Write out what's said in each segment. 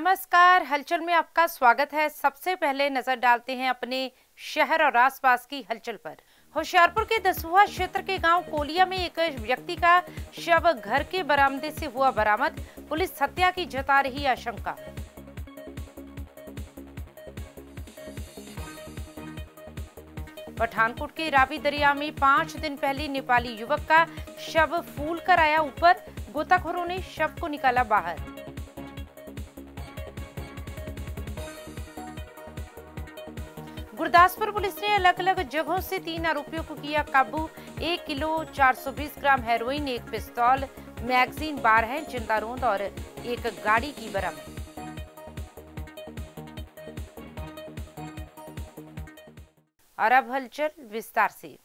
नमस्कार। हलचल में आपका स्वागत है। सबसे पहले नज़र डालते हैं अपने शहर और आसपास की हलचल पर। होशियारपुर के दसुहा क्षेत्र के गाँव कोलिया में एक व्यक्ति का शव घर के बरामदे से हुआ बरामद। पुलिस हत्या की जता रही आशंका। पठानकोट के रावी दरिया में पाँच दिन पहले नेपाली युवक का शव फूल कर आया ऊपर। गोताखोरों ने शव को निकाला बाहर। गुरदासपुर पुलिस ने अलग अलग जगहों से तीन आरोपियों को किया काबू। एक किलो 420 ग्राम हेरोइन, एक पिस्तौल, मैगजीन बार है रोंद और एक गाड़ी की बरामद। और अब हलचल विस्तार से।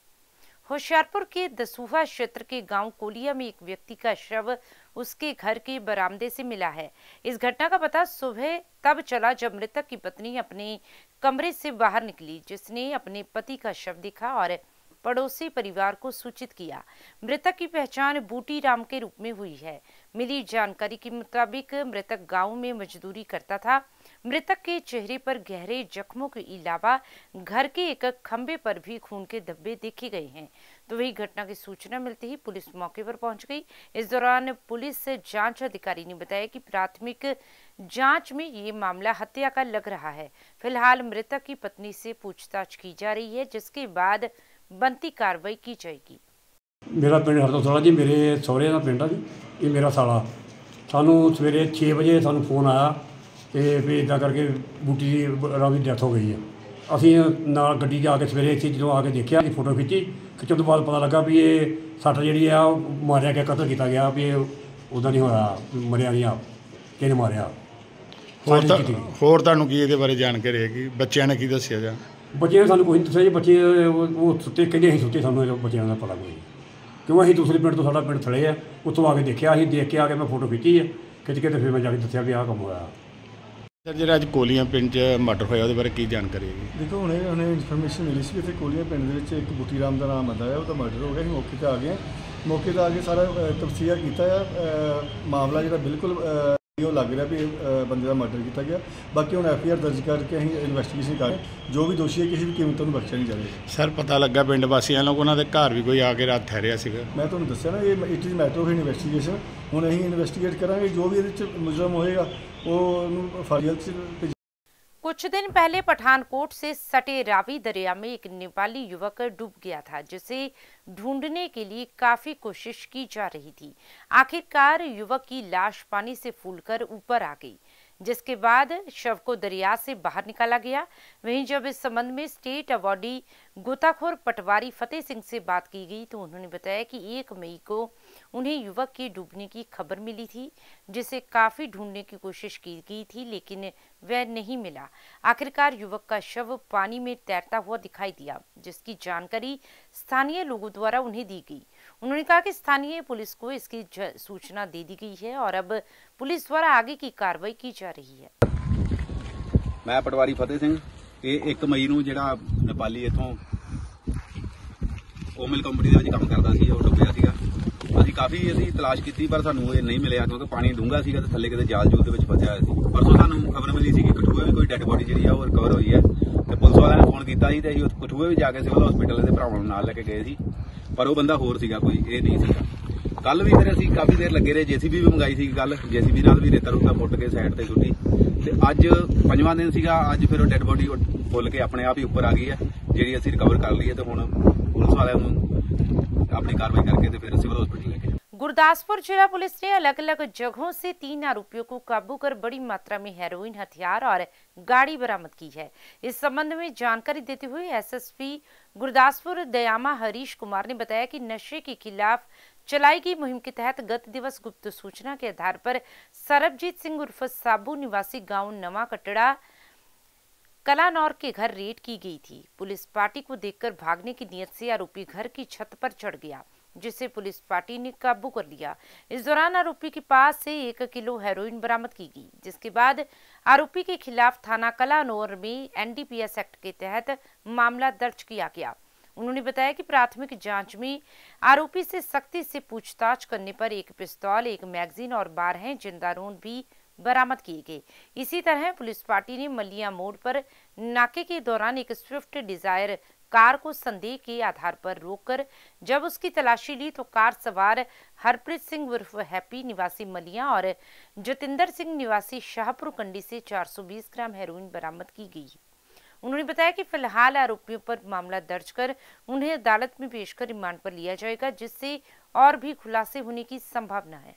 होशियारपुर के दसूहा क्षेत्र के गाँव कोलिया में एक व्यक्ति का शव उसके घर के बरामदे से मिला है। इस घटना का पता सुबह तब चला जब मृतक की पत्नी अपने कमरे से बाहर निकली, जिसने अपने पति का शव देखा और पड़ोसी परिवार को सूचित किया। मृतक की पहचान बूटी राम के रूप में हुई है। मिली जानकारी के मुताबिक मृतक गाँव में मजदूरी करता था। मृतक के चेहरे पर गहरे जख्मों के अलावा घर के एक खंबे पर भी खून के धब्बे देखे गए हैं। तो वही घटना की सूचना मिलते ही पुलिस मौके पर पहुँच गई। इस दौरान पुलिस जाँच अधिकारी ने बताया कि प्राथमिक जांच में ये मामला हत्या का लग रहा है फिलहाल मृतक की पत्नी से पूछताछ की जा रही है जिसके बाद बनती कार्रवाई की जाएगी ਮੇਰਾ ਪਿੰਡ ਹਰਦੋਸਲਾ ਜੀ ਮੇਰੇ ਸਹੁਰੇ ਦਾ ਪਿੰਡ ਆ ਜੀ ਇਹ ਮੇਰਾ ਸਾਲਾ ਸਾਨੂੰ ਸਵੇਰੇ 6 ਵਜੇ ਸਾਨੂੰ ਫੋਨ ਆਇਆ ਤੇ ਵੀ ਇਦਾਂ ਕਰਕੇ ਬੂਟੀ ਦੀ ਰਾਮ ਦੀ ਡੈਥ ਹੋ ਗਈ ਆ ਅਸੀਂ ਨਾਲ ਗੱਡੀ 'ਚ ਆ ਕੇ ਸਵੇਰੇ ਇੱਥੇ ਜਦੋਂ ਆ ਕੇ ਦੇਖਿਆ ਜੀ ਫੋਟੋ ਖਿੱਚੀ ਖਿੱਚਣ ਤੋਂ ਬਾਅਦ ਪਤਾ ਲੱਗਾ ਵੀ ਇਹ ਸੱਟ ਜਿਹੜੀ ਆ ਉਹ ਮਾਰਿਆ ਗਿਆ ਕਤਲ ਕੀਤਾ ਗਿਆ ਵੀ ਇਹ ਉਹਦਾ ਨਹੀਂ ਹੋਇਆ ਮਰਿਆ ਨਹੀਂ ਆ ਕਿਹਨੇ ਮਾਰਿਆ ਹੋਰ ਤਾਂ ਕੀਤੀ। ਹੋਰ ਤੁਹਾਨੂੰ ਕੀ ਇਹਦੇ ਬਾਰੇ ਜਾਣਕਾਰੀ ਹੈਗੀ ਬੱਚਿਆਂ ਨੇ ਕੀ ਦੱਸਿਆ ਜਾਂ ਬੱਚਿਆਂ ਨੇ ਸਾਨੂੰ ਕੋਈ ਨਹੀਂ ਦੱਸਿਆ ਜੀ ਬੱਚੇ ਉਹ ਉਹ ਸੁੱਤੇ ਕਹਿੰਦੇ ਅਸੀਂ ਸੁੱਤੇ ਸਾਨੂੰ ਇਹ ਬੱਚਿਆਂ ਦਾ ਪਤਾ ਕੋਈ। ਕਿਉਂ ਅਸੀਂ ਦੂਸਰੇ ਪਿੰਡ ਤੋਂ ਸਾਡਾ ਪਿੰਡ ਥਲੇ ਆ ਉੱਥੋਂ ਆ ਕੇ ਦੇਖਿਆ ਅਸੀਂ ਦੇਖ ਕੇ ਆ ਕੇ ਮੈਂ ਫੋਟੋ ਖਿੱਚੀ ਹੈ ਖਿੱਚ ਕੇ ਤੇ ਫਿਰ ਮੈਂ ਜਾ ਕੇ ਦੱਸਿਆ ਵੀ ਆਹ ਕੰਮ ਹੋਇਆ ਸਰ ਜਿਹੜਾ ਅੱਜ ਕੋਲੀਆਂ ਪਿੰਡ 'ਚ ਮਰਡਰ ਹੋਇਆ ਉਹਦੇ ਬਾਰੇ ਕੀ ਜਾਣਕਾਰੀ ਹੈਗੀ ਦੇਖੋ ਹੁਣੇ ਹੁਣੇ ਇਨਫੋਰਮੇਸ਼ਨ ਮਿਲੀ ਸੀ ਕਿ ਇੱਥੇ ਕੋਲੀਆ ਪਿੰਡ ਦੇ ਵਿੱਚ ਇੱਕ ਬੁੱਟੀ ਰਾਮ ਦਾ ਨਾਮ ਆਉਂਦਾ ਹੈ ਉਹਦਾ ਮਰਡਰ ਹੋ ਗਿਆ ਅਸੀਂ ਮੌਕੇ ਤੇ ਆ ਗਏ ਹਾਂ। ਮੌਕੇ ਤੇ ਆ ਕੇ ਸਾਰਾ ਤਫਸੀਰ ਕੀਤਾ ਆ ਅ, ਮਾਮਲਾ ਜਿਹੜਾ ਬਿਲਕੁਲ ਅ, ਉਹ ਲੱਗ ਰਿਹਾ ਵੀ ਅ, ਬੰਦੇ ਦਾ ਮਰਡਰ ਕੀਤਾ ਗਿਆ। ਬਾਕੀ ਹੁਣ ਐਫ ਆਈ ਆਰ ਦਰਜ ਕਰਕੇ ਅਸੀਂ ਇਨਵੈਸਟੀਗੇਸ਼ਨ ਕਰ। ਜੋ ਵੀ ਦੋਸ਼ੀ ਹੈ ਕਿਸੇ ਵੀ ਕੀਮਤ ਨੂੰ ਬਖਸ਼ਿਆ ਨਹੀਂ ਜਾਵੇਗਾ ਸਰ ਪਤਾ ਲੱਗਾ ਪਿੰਡ ਵਾਸੀਆਂ ਨੂੰ ਕਿ ਉਹਨਾਂ ਦੇ ਘਰ ਵੀ ਕੋਈ ਆ ਕੇ ਰਾਤ ਠਹਿਰਿਆ ਸੀਗਾ। ਮੈਂ ਤੁਹਾਨੂੰ ਦੱਸਿਆ ਨਾ ਇਹ it is matter of investigation ਹੁਣ ਅਸੀਂ ਇਨਵੈਸਟੀਗੇਟ ਕਰਾਂਗੇ ਜੋ ਵੀ ਇਹਦੇ ਚ ਮੁਜਰਮ ਹੋਏਗਾ ਉਹ ਉਹਨੂੰ ਫਾਜ਼ਿਲ ਚ ਭੇਜ कुछ दिन पहले पठानकोट से सटे रावी दरिया में एक नेपाली युवक डूब गया था, जिसे ढूँढने के लिए काफ़ी कोशिश की जा रही थी। आखिरकार युवक की लाश पानी से फूलकर ऊपर आ गई, जिसके बाद शव को दरिया से बाहर निकाला गया। वहीं जब इस संबंध में स्टेट अवार्डी गोताखोर पटवारी फतेह सिंह से बात की गई तो उन्होंने बताया कि एक मई को उन्हें युवक के डूबने की खबर मिली थी जिसे काफी ढूंढने की कोशिश की गई थी लेकिन वह नहीं मिला आखिरकार युवक का शव पानी में तैरता हुआ दिखाई दिया जिसकी जानकारी स्थानीय लोगों द्वारा उन्हें दी गई उन्होंने कहा कि स्थानीय पुलिस को इसकी ज- सूचना दे दी गई है और अब पुलिस द्वारा आगे की कार्रवाई की जा रही है ਮੈਂ ਪਟਵਾਰੀ ਫਤਿਹ ਸਿੰਘ ਇਹ 1 ਮਈ ਨੂੰ ਜਿਹੜਾ ਨੇਪਾਲੀ ਇਥੋਂ ਓਮਿਲ ਕੰਪਨੀ ਦੇ ਵਿੱਚ ਕੰਮ ਕਰਦਾ ਸੀ ਉਹ ਡੁੱਬਿਆ ਸੀਗਾ ਅਸੀਂ ਕਾਫੀ ਅਸੀਂ ਤਲਾਸ਼ ਕੀਤੀ, ਪਰ ਸਾਨੂੰ ਇਹ ਨਹੀਂ ਮਿਲਿਆ। ਕਿਉਂਕਿ ਪਾਣੀ ਡੂੰਘਾ ਸੀਗਾ ਤੇ ਥੱਲੇ ਕਿਤੇ ਜਾਲ ਜੂਲ ਦੇ ਵਿੱਚ ਫਸਿਆ ਹੋਇਆ ਸੀ। ਪਰਸੋਂ ਸਾਨੂੰ ਖਬਰ ਮਿਲੀ ਸੀ ਕਿ ਕਠੂਏ ਵੀ ਕੋਈ ਡੈੱਡ ਬੋਡੀ ਜਿਹੜੀ ਆ ਉਹ ਰਿਕਵਰ ਹੋਈ ਹੈ। ਤੇ ਪੁਲਿਸ ਵਾਲਿਆਂ ਨੇ ਫੋਨ ਕੀਤਾ ਸੀ ਤੇ ਅਸੀਂ ਕਠੂਏ ਵੀ ਜਾ ਕੇ ਸਿਵਲ ਹਸਪੀਟਲ ਦੇ ਭਰਾਵਾਂ ਨੂੰ ਨਾਲ ਲੈ ਕੇ ਗਏ ਸੀ। ਪਰ ਉਹ ਬੰਦਾ ਹੋਰ ਸੀਗਾ, ਕੋਈ ਇਹ ਨਹੀਂ ਸੀਗਾ। ਕੱਲ ਵੀ ਫਿਰ ਅਸੀਂ ਕਾਫੀ ਦੇਰ ਲੱਗੇ ਰਹੇ, ਜੀਸੀਬੀ ਵੀ ਮੰਗਾਈ ਸੀ ਕੱਲ ਜੀਸੀਬੀ ਨਾਲ ਵੀ ਰੇਤਾ ਰੁਤਾ ਫੁੱਟ ਕੇ ਸਾਈਡ ਤੇ ਸੁੱਟੀ। ਤੇ ਅੱਜ ਪੰਜਵਾਂ ਦਿਨ ਸੀਗਾ, ਅੱਜ ਫਿਰ ਉਹ ਡੈੱਡ ਬੋਡੀ ਫੁੱਲ ਕੇ ਆਪਣੇ ਆਪ ਹੀ ਉੱਪਰ ਆ ਗਈ ਹੈ, ਜਿਹੜੀ ਅਸੀਂ ਰਿਕਵਰ ਕਰ ਲਈ ਹੈ ਤੇ ਹੁਣ ਪੁਲਿਸ ਵਾਲਿਆਂ ਨੂੰ अपनी कार्रवाई करके फिर सिविल हॉस्पिटल लेके गुरदासपुर जिला पुलिस ने अलग अलग जगहों से तीन आरोपियों को काबू कर बड़ी मात्रा में हेरोइन हथियार और गाड़ी बरामद की है। इस संबंध में जानकारी देते हुए एसएसपी गुरदासपुर दयामा हरीश कुमार ने बताया कि नशे के खिलाफ चलाई गई मुहिम के तहत गत दिवस गुप्त सूचना के आधार पर सरबजीत सिंह उर्फ़ साबू निवासी गाँव नवा कटड़ा कलानौर के घर रेड की गई थी। पुलिस पार्टी को देखकर भागने की नीयत से आरोपी घर की छत पर चढ़ गया जिसे पुलिस पार्टी ने काबू कर लिया। इस दौरान आरोपी के पास से एक किलो हेरोइन बरामद की गई, जिसके बाद आरोपी के खिलाफ थाना कलानौर में एनडीपीएस एक्ट के तहत मामला दर्ज किया गया। उन्होंने बताया कि प्राथमिक जाँच में आरोपी से सख्ती से पूछताछ करने पर एक पिस्तौल, एक मैगजीन और बारह ज़िंदा रोंद भी बरामद किए गए इसी तरह पुलिस पार्टी ने मलिया मोड़ पर नाके के दौरान एक स्विफ्ट डिज़ायर कार को संदेह के आधार पर रोककर जब उसकी तलाशी ली तो कार सवार हरप्रीत सिंह उर्फ़ हैप्पी निवासी मलिया और जतिंदर सिंह निवासी शाहपुर कंडी से 420 ग्राम हेरोइन बरामद की गई। उन्होंने बताया कि फ़िलहाल आरोपियों पर मामला दर्ज कर उन्हें अदालत में पेश कर रिमांड पर लिया जाएगा, जिससे और भी खुलासे होने की संभावना है।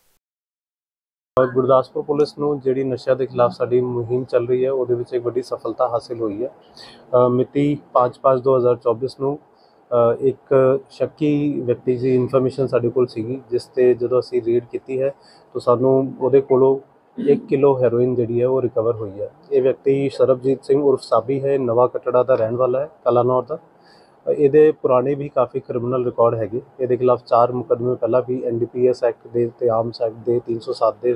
ਗੁਰਦਾਸਪੁਰ ਪੁਲਿਸ ਨੂੰ ਜਿਹੜੀ ਨਸ਼ਾ ਦੇ ਖਿਲਾਫ ਸਾਡੀ ਮੁਹਿੰਮ ਚੱਲ ਰਹੀ ਹੈ ਉਹਦੇ ਵਿੱਚ ਇੱਕ ਵੱਡੀ ਸਫਲਤਾ ਹਾਸਿਲ ਹੋਈ ਹੈ। ਅ, ਮਿਤੀ 5/5/2024 ਨੂੰ ਇੱਕ ਸ਼ੱਕੀ ਵਿਅਕਤੀ ਦੀ ਇਨਫੋਰਮੇਸ਼ਨ ਸਾਡੇ ਕੋਲ ਸੀਗੀ ਜਿਸ ਤੇ ਜਦੋਂ ਅਸੀਂ ਰੀਡ ਕੀਤੀ ਹੈ ਤਾਂ ਸਾਨੂੰ ਉਹਦੇ ਕੋਲੋਂ 1 ਕਿਲੋ ਹੈਰੋਇਨ ਜਿਹੜੀ ਹੈ ਉਹ ਰਿਕਵਰ ਹੋਈ ਹੈ। ਇਹ ਵਿਅਕਤੀ ਸਰਬਜੀਤ ਸਿੰਘ ਉਰਫ ਸਾਬੀ ਹੈ ਨਵਾਂ ਕਟੜਾ ਦਾ ਰਹਿਣ ਵਾਲਾ ਹੈ ਕਲਾਨੌਰ ਦਾ। ਇਹਦੇ ਪੁਰਾਣੇ ਵੀ ਕਾਫੀ ਕ੍ਰਿਮੀਨਲ ਰਿਕਾਰਡ ਹੈਗੇ। ਇਹਦੇ ਖਿਲਾਫ ਚਾਰ ਮੁਕੱਦਮੇ ਪਹਿਲਾਂ ਵੀ ਐਨਡੀਪੀਐਸ ਐਕਟ ਦੇ ਤੇ ਆਰਮਸ ਐਕਟ ਦੇ 307 ਦੇ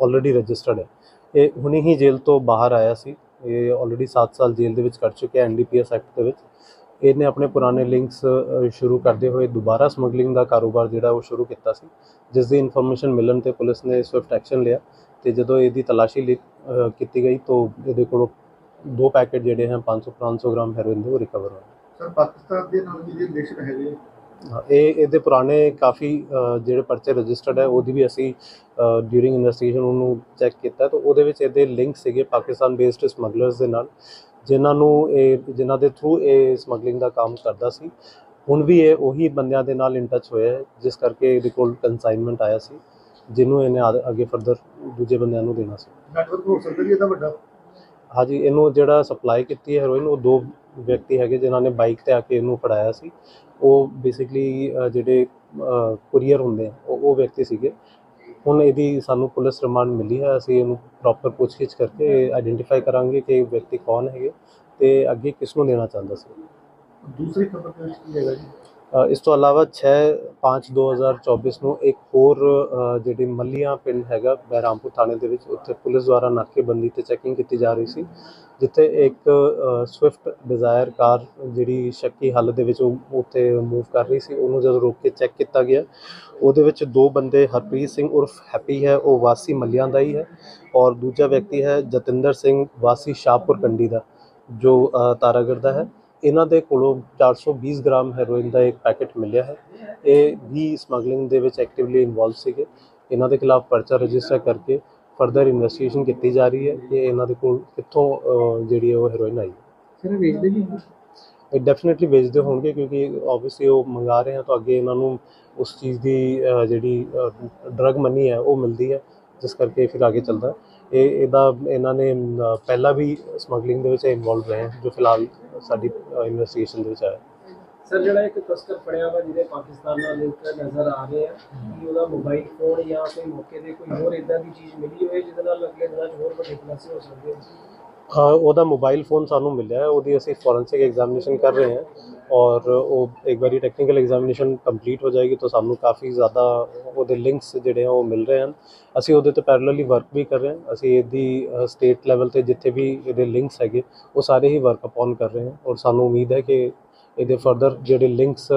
ਆਲਰੇਡੀ ਰਜਿਸਟਰਡ ਹੈ। ਇਹ ਹੁਣੇ ਹੀ ਜੇਲ੍ਹ ਤੋਂ ਬਾਹਰ ਆਇਆ ਸੀ। ਇਹ ਆਲਰੇਡੀ 7 ਸਾਲ ਜੇਲ੍ਹ ਦੇ ਵਿੱਚ ਕੱਟ ਚੁੱਕਿਆ ਐਨਡੀਪੀਐਸ ਐਕਟ ਦੇ ਵਿੱਚ। ਇਹਨੇ ਆਪਣੇ ਪੁਰਾਣੇ ਲਿੰਕਸ ਸ਼ੁਰੂ ਕਰਦੇ ਹੋਏ ਦੁਬਾਰਾ ਸਮਗਲਿੰਗ ਦਾ ਕਾਰੋਬਾਰ ਜਿਹੜਾ ਉਹ ਸ਼ੁਰੂ ਕੀਤਾ ਸੀ। ਜਿਸ ਦੀ ਇਨਫੋਰਮੇਸ਼ਨ ਮਿਲਣ ਤੇ ਪੁਲਿਸ ਨੇ ਸਵਿਫਟ ਐਕਸ਼ਨ ਲਿਆ ਤੇ ਜਦੋਂ ਇਹਦੀ ਤਲਾਸ਼ੀ ਲਈ ਕੀਤੀ ਗਈ ਤਾਂ ਇਹਦੇ ਕੋਲੋਂ ਦੋ ਪੈਕੇਟ ਜਿਹੜੇ ਹਨ 500 500 ਗ੍ਰਾਮ ਹੈਰੋਇਨ ਦੇ ਉਹ ਰਿਕਵਰ ਹੋਏ। ਸਰ ਪਾਕਿਸਤਾਨ ਦੇ ਨਾਲ ਵੀ ਰਿਲੇਸ਼ਨ ਹੈਗੇ ਹਾਂ, ਇਹ ਇਹਦੇ ਪੁਰਾਣੇ ਕਾਫੀ ਜਿਹੜੇ ਪਰਚੇ ਰਜਿਸਟਰਡ ਹੈ ਉਹਦੀ ਵੀ ਅਸੀਂ ਡਿਊਰਿੰਗ ਇਨਵੈਸਟੀਗੇਸ਼ਨ ਉਹਨੂੰ ਚੈੱਕ ਕੀਤਾ ਤਾਂ ਉਹਦੇ ਵਿੱਚ ਇਹਦੇ ਲਿੰਕ ਸੀਗੇ ਪਾਕਿਸਤਾਨ ਬੇਸਡ ਸਮਗਲਰਸ ਦੇ ਨਾਲ ਜਿਨ੍ਹਾਂ ਨੂੰ ਇਹ ਜਿਨ੍ਹਾਂ ਦੇ ਥਰੂ ਇਹ ਸਮਗਲਿੰਗ ਦਾ ਕੰਮ ਕਰਦਾ ਸੀ। ਹੁਣ ਵੀ ਇਹ ਉਹੀ ਬੰਦਿਆਂ ਦੇ ਨਾਲ ਇਨ ਟੱਚ ਹੋਇਆ ਹੈ ਜਿਸ ਕਰਕੇ ਇਹਦੇ ਕੋਲ ਕੰਸਾਈਨਮੈਂਟ ਆਇਆ ਸੀ ਜਿਹਨੂੰ ਇਹਨੇ ਅੱਗੇ ਫਰਦਰ ਦੂਜੇ ਬੰਦਿਆਂ ਨੂੰ ਦੇਣਾ ਸੀ। ਨੈਟਵਰਕ ਹੋ ਸਕਦਾ ਜੀ ਇਹਦਾ ਵੱਡਾ? ਹਾਂਜੀ ਇਹਨੂੰ ਜਿਹੜਾ ਸਪਲਾਈ ਕੀਤੀ ਹੈ ਹੈਰੋਇਨ ਉਹ ਦੋ ਵਿਅਕਤੀ ਹੈਗੇ ਜਿਨ੍ਹਾਂ ਨੇ ਬਾਈਕ ਤੇ ਆ ਕੇ ਇਹਨੂੰ ਫੜਾਇਆ ਸੀ, ਉਹ ਬੇਸਿਕਲੀ ਜਿਹੜੇ ਕੁਰੀਅਰ ਹੁੰਦੇ ਆ, ਉਹ ਉਹ ਵਿਅਕਤੀ ਸੀਗੇ। ਹੁਣ ਇਹਦੀ ਸਾਨੂੰ ਪੁਲਿਸ ਰਿਮਾਂਡ ਮਿਲੀ ਹੈ, ਅਸੀਂ ਇਹਨੂੰ ਪ੍ਰੋਪਰ ਪੁੱਛਗਿੱਛ ਕਰਕੇ ਆਈਡੈਂਟੀਫਾਈ ਕਰਾਂਗੇ ਕਿ ਇਹ ਵਿਅਕਤੀ ਕੌਣ ਹੈਗੇ ਤੇ ਅੱਗੇ ਕਿਸ ਨੂੰ ਦੇਣਾ ਚਾਹੁੰਦਾ ਸੀ। ਦੂਸਰੀ ਖਬਰ ਕੀ ਹੈਗਾ ਜੀ ਇਸ ਤੋਂ ਇਲਾਵਾ 6/5/2024 ਨੂੰ ਇੱਕ ਹੋਰ ਜਿਹੜੀ ਮੱਲੀਆਂ ਪਿੰਡ ਹੈਗਾ ਬਹਿਰਾਮਪੁਰ ਥਾਣੇ ਦੇ ਵਿੱਚ ਉੱਥੇ ਪੁਲਿਸ ਦੁਆਰਾ ਨਾਕੇਬੰਦੀ ਤੇ ਚੈਕਿੰਗ ਕੀਤੀ ਜਾ ਰਹੀ ਸੀ ਜਿੱਥੇ ਇੱਕ ਸਵਿਫਟ ਡਿਜ਼ਾਇਰ ਕਾਰ ਜਿਹੜੀ ਸ਼ੱਕੀ ਹਾਲਤ ਦੇ ਵਿੱਚ ਉਹ ਉੱਥੇ ਮੂਵ ਕਰ ਰਹੀ ਸੀ ਉਹਨੂੰ ਜਦੋਂ ਰੋਕ ਕੇ ਚੈੱਕ ਕੀਤਾ ਗਿਆ ਉਹਦੇ ਵਿੱਚ ਦੋ ਬੰਦੇ ਹਰਪ੍ਰੀਤ ਸਿੰਘ ਉਰਫ ਹੈਪੀ ਹੈ ਉਹ ਵਾਸੀ ਮੱਲੀਆਂ ਦਾ ਹੀ ਹੈ ਔਰ ਦੂਜਾ ਵਿਅਕਤੀ ਹੈ ਜਤਿੰਦਰ ਸਿੰਘ ਵਾਸੀ ਸ਼ਾਹਪੁਰ ਕੰਡੀ ਦਾ ਜੋ ਅ, ਤਾਰਾਗੜ੍ਹ ਦਾ ਹੈ। ਇਹਨਾਂ ਦੇ ਕੋਲੋਂ 420 ਗ੍ਰਾਮ ਹੈਰੋਇਨ ਦਾ ਇੱਕ ਪੈਕੇਟ ਮਿਲਿਆ ਹੈ। ਇਹ ਵੀ ਸਮਗਲਿੰਗ ਦੇ ਵਿੱਚ ਐਕਟਿਵਲੀ ਇਨਵੋਲਵ ਸੀਗੇ। ਇਹਨਾਂ ਦੇ ਖਿਲਾਫ ਪਰਚਾ ਰਜਿਸਟਰ ਕਰਕੇ ਫਰਦਰ ਇਨਵੈਸਟੀਗੇਸ਼ਨ ਕੀਤੀ ਜਾ ਰਹੀ ਹੈ ਕਿ ਇਹਨਾਂ ਦੇ ਕੋਲ ਕਿੱਥੋਂ ਜਿਹੜੀ ਉਹ ਹੈਰੋਇਨ ਆਈ ਸਰ ਵੇਚਦੇ ਵੀ ਇਹ ਡੈਫੀਨਿਟਲੀ ਵੇਚਦੇ ਹੋਣਗੇ ਕਿਉਂਕਿ ਆਬਵੀਅਸਲੀ ਉਹ ਮੰਗਾ ਰਹੇ ਹਨ ਤਾਂ ਅੱਗੇ ਇਹਨਾਂ ਨੂੰ ਉਸ ਚੀਜ਼ ਦੀ ਜਿਹੜੀ ਡਰਗ ਮਨੀ ਹੈ ਉਹ ਮਿਲਦੀ ਹੈ ਜਿਸ ਕਰਕੇ ਫਿਰ ਅੱਗੇ ਚੱਲਦਾ ਇਹ ਇਹਦਾ ਇਹਨਾਂ ਨੇ ਪਹਿਲਾਂ ਵੀ ਸਮਗਲਿੰਗ ਦੇ ਵਿੱਚ ਇਨਵੋਲਵ ਰਹੇ ਹਨ ਜੋ ਫਿਲਹਾਲ ਸਾਡੀ ਇਨਵੈਸਟੀਗੇਸ਼ਨ ਦੇ ਵਿੱਚ ਆਇਆ। ਸਰ, ਜਿਹੜਾ ਇੱਕ ਤਸਕਰ ਫੜਿਆ ਵਾ ਜਿਹਦੇ ਪਾਕਿਸਤਾਨ ਨਾਲ ਲਿੰਕ ਨਜ਼ਰ ਆ ਰਹੇ ਆ, ਕਿ ਉਹਦਾ ਮੋਬਾਈਲ ਫੋਨ ਜਾਂ ਕੋਈ ਮੌਕੇ ਤੇ ਕੋਈ ਹੋਰ ਇਦਾਂ ਦੀ ਚੀਜ਼ ਮਿਲੀ ਹੋਵੇ ਜਿਹਦੇ ਨਾਲ ਅਗਲੇ ਦਿਨਾਂ 'ਚ ਹੋਰ ਵੱਡੇ ਖੁਲਾਸੇ ਹੋ ਸਕਦੇ ਹਨ ਹਾਂ, ਉਹਦਾ ਮੋਬਾਈਲ ਫੋਨ ਸਾਨੂੰ ਮਿਲਿਆ ਹੈ, ਉਹਦੀ ਅਸੀਂ ਫੋਰੈਂਸਿਕ ਐਗਜ਼ਾਮੀਨੇਸ਼ਨ ਕਰ ਰਹੇ ਹਾਂ ਔਰ ਉਹ ਇੱਕ ਵਾਰੀ ਟੈਕਨੀਕਲ ਐਗਜ਼ਾਮੀਨੇਸ਼ਨ ਕੰਪਲੀਟ ਹੋ ਜਾਏਗੀ ਤਾਂ ਸਾਨੂੰ ਕਾਫੀ ਜ਼ਿਆਦਾ ਉਹਦੇ ਲਿੰਕਸ ਜਿਹੜੇ ਆ ਉਹ ਮਿਲ ਰਹੇ ਹਨ। ਅਸੀਂ ਉਹਦੇ ਤੇ ਪੈਰਲਲੀ ਵਰਕ ਵੀ ਕਰ ਰਹੇ ਹਾਂ, ਅਸੀਂ ਇਹਦੀ ਸਟੇਟ ਲੈਵਲ ਤੇ ਜਿੱਥੇ ਵੀ ਇਹਦੇ ਲਿੰਕਸ ਹੈਗੇ, ਉਹ ਸਾਰੇ ਹੀ ਵਰਕ ਅਪਨ ਕਰ ਰਹੇ ਹਾਂ ਔਰ ਸਾਨੂੰ ਉਮੀਦ ਹੈ ਕਿ ਇਹਦੇ ਫਰਦਰ ਜਿਹੜੇ ਲਿੰਕਸ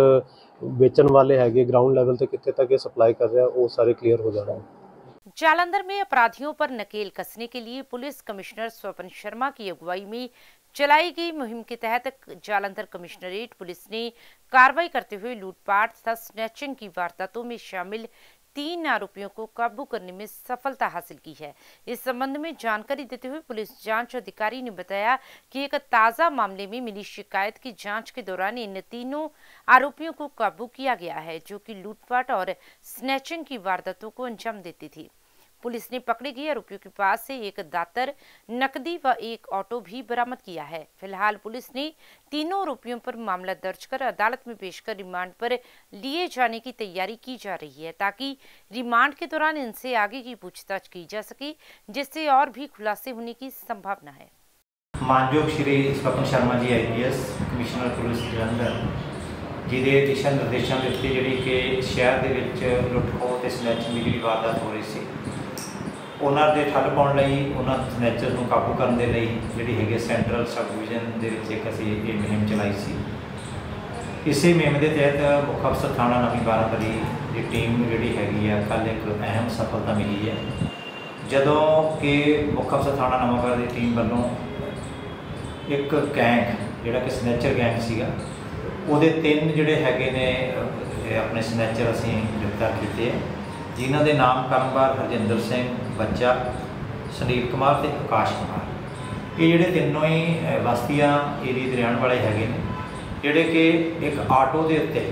ਵੇਚਣ ਵਾਲੇ ਹੈਗੇ ਗਰਾਊਂਡ ਲੈਵਲ ਤੇ ਕਿੱਥੇ ਤੱਕ ਇਹ ਸਪਲਾਈ ਕਰ ਰਿਹਾ, ਉਹ ਸਾਰੇ ਕਲੀਅਰ ਹੋ ਜਾਣਗੇ। जालंधर में अपराधियों पर नकेल कसने के लिए पुलिस कमिश्नर स्वपन शर्मा की अगुवाई में चलाई गई मुहिम के तहत जालंधर कमिश्नरेट पुलिस ने कार्रवाई करते हुए लूटपाट तथा स्नैचिंग की वारदातों में शामिल तीन आरोपियों को काबू करने में सफलता हासिल की है। इस संबंध में जानकारी देते हुए पुलिस जाँच अधिकारी ने बताया कि एक ताज़ा मामले में मिली शिकायत की जाँच के दौरान इन तीनों आरोपियों को काबू किया गया है, जो कि लूटपाट और स्नैचिंग की वारदातों को अंजाम देती थी। पुलिस ने पकड़े गए आरोपियों के पास से एक दातर नकदी व एक ऑटो भी बरामद किया है फिलहाल पुलिस ने तीनों आरोपियों पर मामला दर्ज कर अदालत में पेश कर रिमांड पर लिए जाने की तैयारी की जा रही है ताकि रिमांड के दौरान इनसे आगे की पूछताछ की जा सके जिससे और भी खुलासे होने की संभावना है ਮਾਨਯੋਗ ਸ਼੍ਰੀ Swapan Sharma ji IPS commissioner police Jalandhar ਜਿਹਦੇ ਦਿਸ਼ਾ ਨਿਰਦੇਸ਼ਾਂ ਦੇ ਉੱਤੇ ਜਿਹੜੀ ਕਿ ਸ਼ਹਿਰ ਦੇ ਵਿੱਚ ਲੁੱਟ ਖੋਹ ਤੇ ਸਨੈਚਿੰਗ ਦੀ ਜਿਹੜੀ ਵਾਰਦਾਤ ਹੋ ਰਹੀ ਸੀ ਉਹਨਾਂ ਦੇ ਠੱਲ ਪਾਉਣ ਲਈ, ਉਹਨਾਂ ਸਨੈਚਰ ਨੂੰ ਕਾਬੂ ਕਰਨ ਦੇ ਲਈ ਜਿਹੜੀ ਹੈਗੀ ਸੈਂਟਰਲ ਸਬ ਡਿਵੀਜ਼ਨ ਦੇ ਵਿੱਚ ਇੱਕ ਅਸੀਂ ਇਹ ਮੁਹਿੰਮ ਚਲਾਈ ਸੀ। ਇਸੇ ਮੁਹਿੰਮ ਦੇ ਤਹਿਤ ਮੁੱਖ ਅਫਸਰ ਥਾਣਾ ਨਵੀਂ ਬਾਰਾਂਪਰੀ ਦੀ ਟੀਮ ਨੂੰ ਜਿਹੜੀ ਹੈਗੀ ਆ, ਕੱਲ੍ਹ ਇੱਕ ਅਹਿਮ ਸਫਲਤਾ ਮਿਲੀ ਹੈ। ਜਦੋਂ ਕਿ ਮੁੱਖ ਅਫਸਰ ਥਾਣਾ ਨਵਾਂਗੜ੍ਹ ਦੀ ਟੀਮ ਵੱਲੋਂ ਇੱਕ ਗੈਂਗ ਜਿਹੜਾ ਕਿ ਸਨੈਚਰ ਗੈਂਗ ਸੀਗਾ, ਉਹਦੇ ਤਿੰਨ ਜਿਹੜੇ ਹੈਗੇ ਨੇ ਆਪਣੇ ਸਨੈਚਰ ਅਸੀਂ ਗ੍ਰਿਫਤਾਰ ਕੀਤੇ ਹੈ ਜਿਨ੍ਹਾਂ ਦੇ ਨਾਮ ਕਰਮਵਾਰ ਹਰਜਿੰਦਰ ਸਿੰਘ ਬੱਚਾ ਸੰਦੀਪ ਕੁਮਾਰ ਤੇ ਆਕਾਸ਼ ਕੁਮਾਰ। ਇਹ ਜਿਹੜੇ ਤਿੰਨੋਂ ਹੀ ਅਹ, ਬਸਤੀਆਂ ਏਰੀਏ ਦੇ ਰਹਿਣ ਵਾਲੇ ਹੈਗੇ ਨੇ ਜਿਹੜੇ ਕਿ ਇੱਕ ਆਟੋ ਦੇ ਉੱਤੇ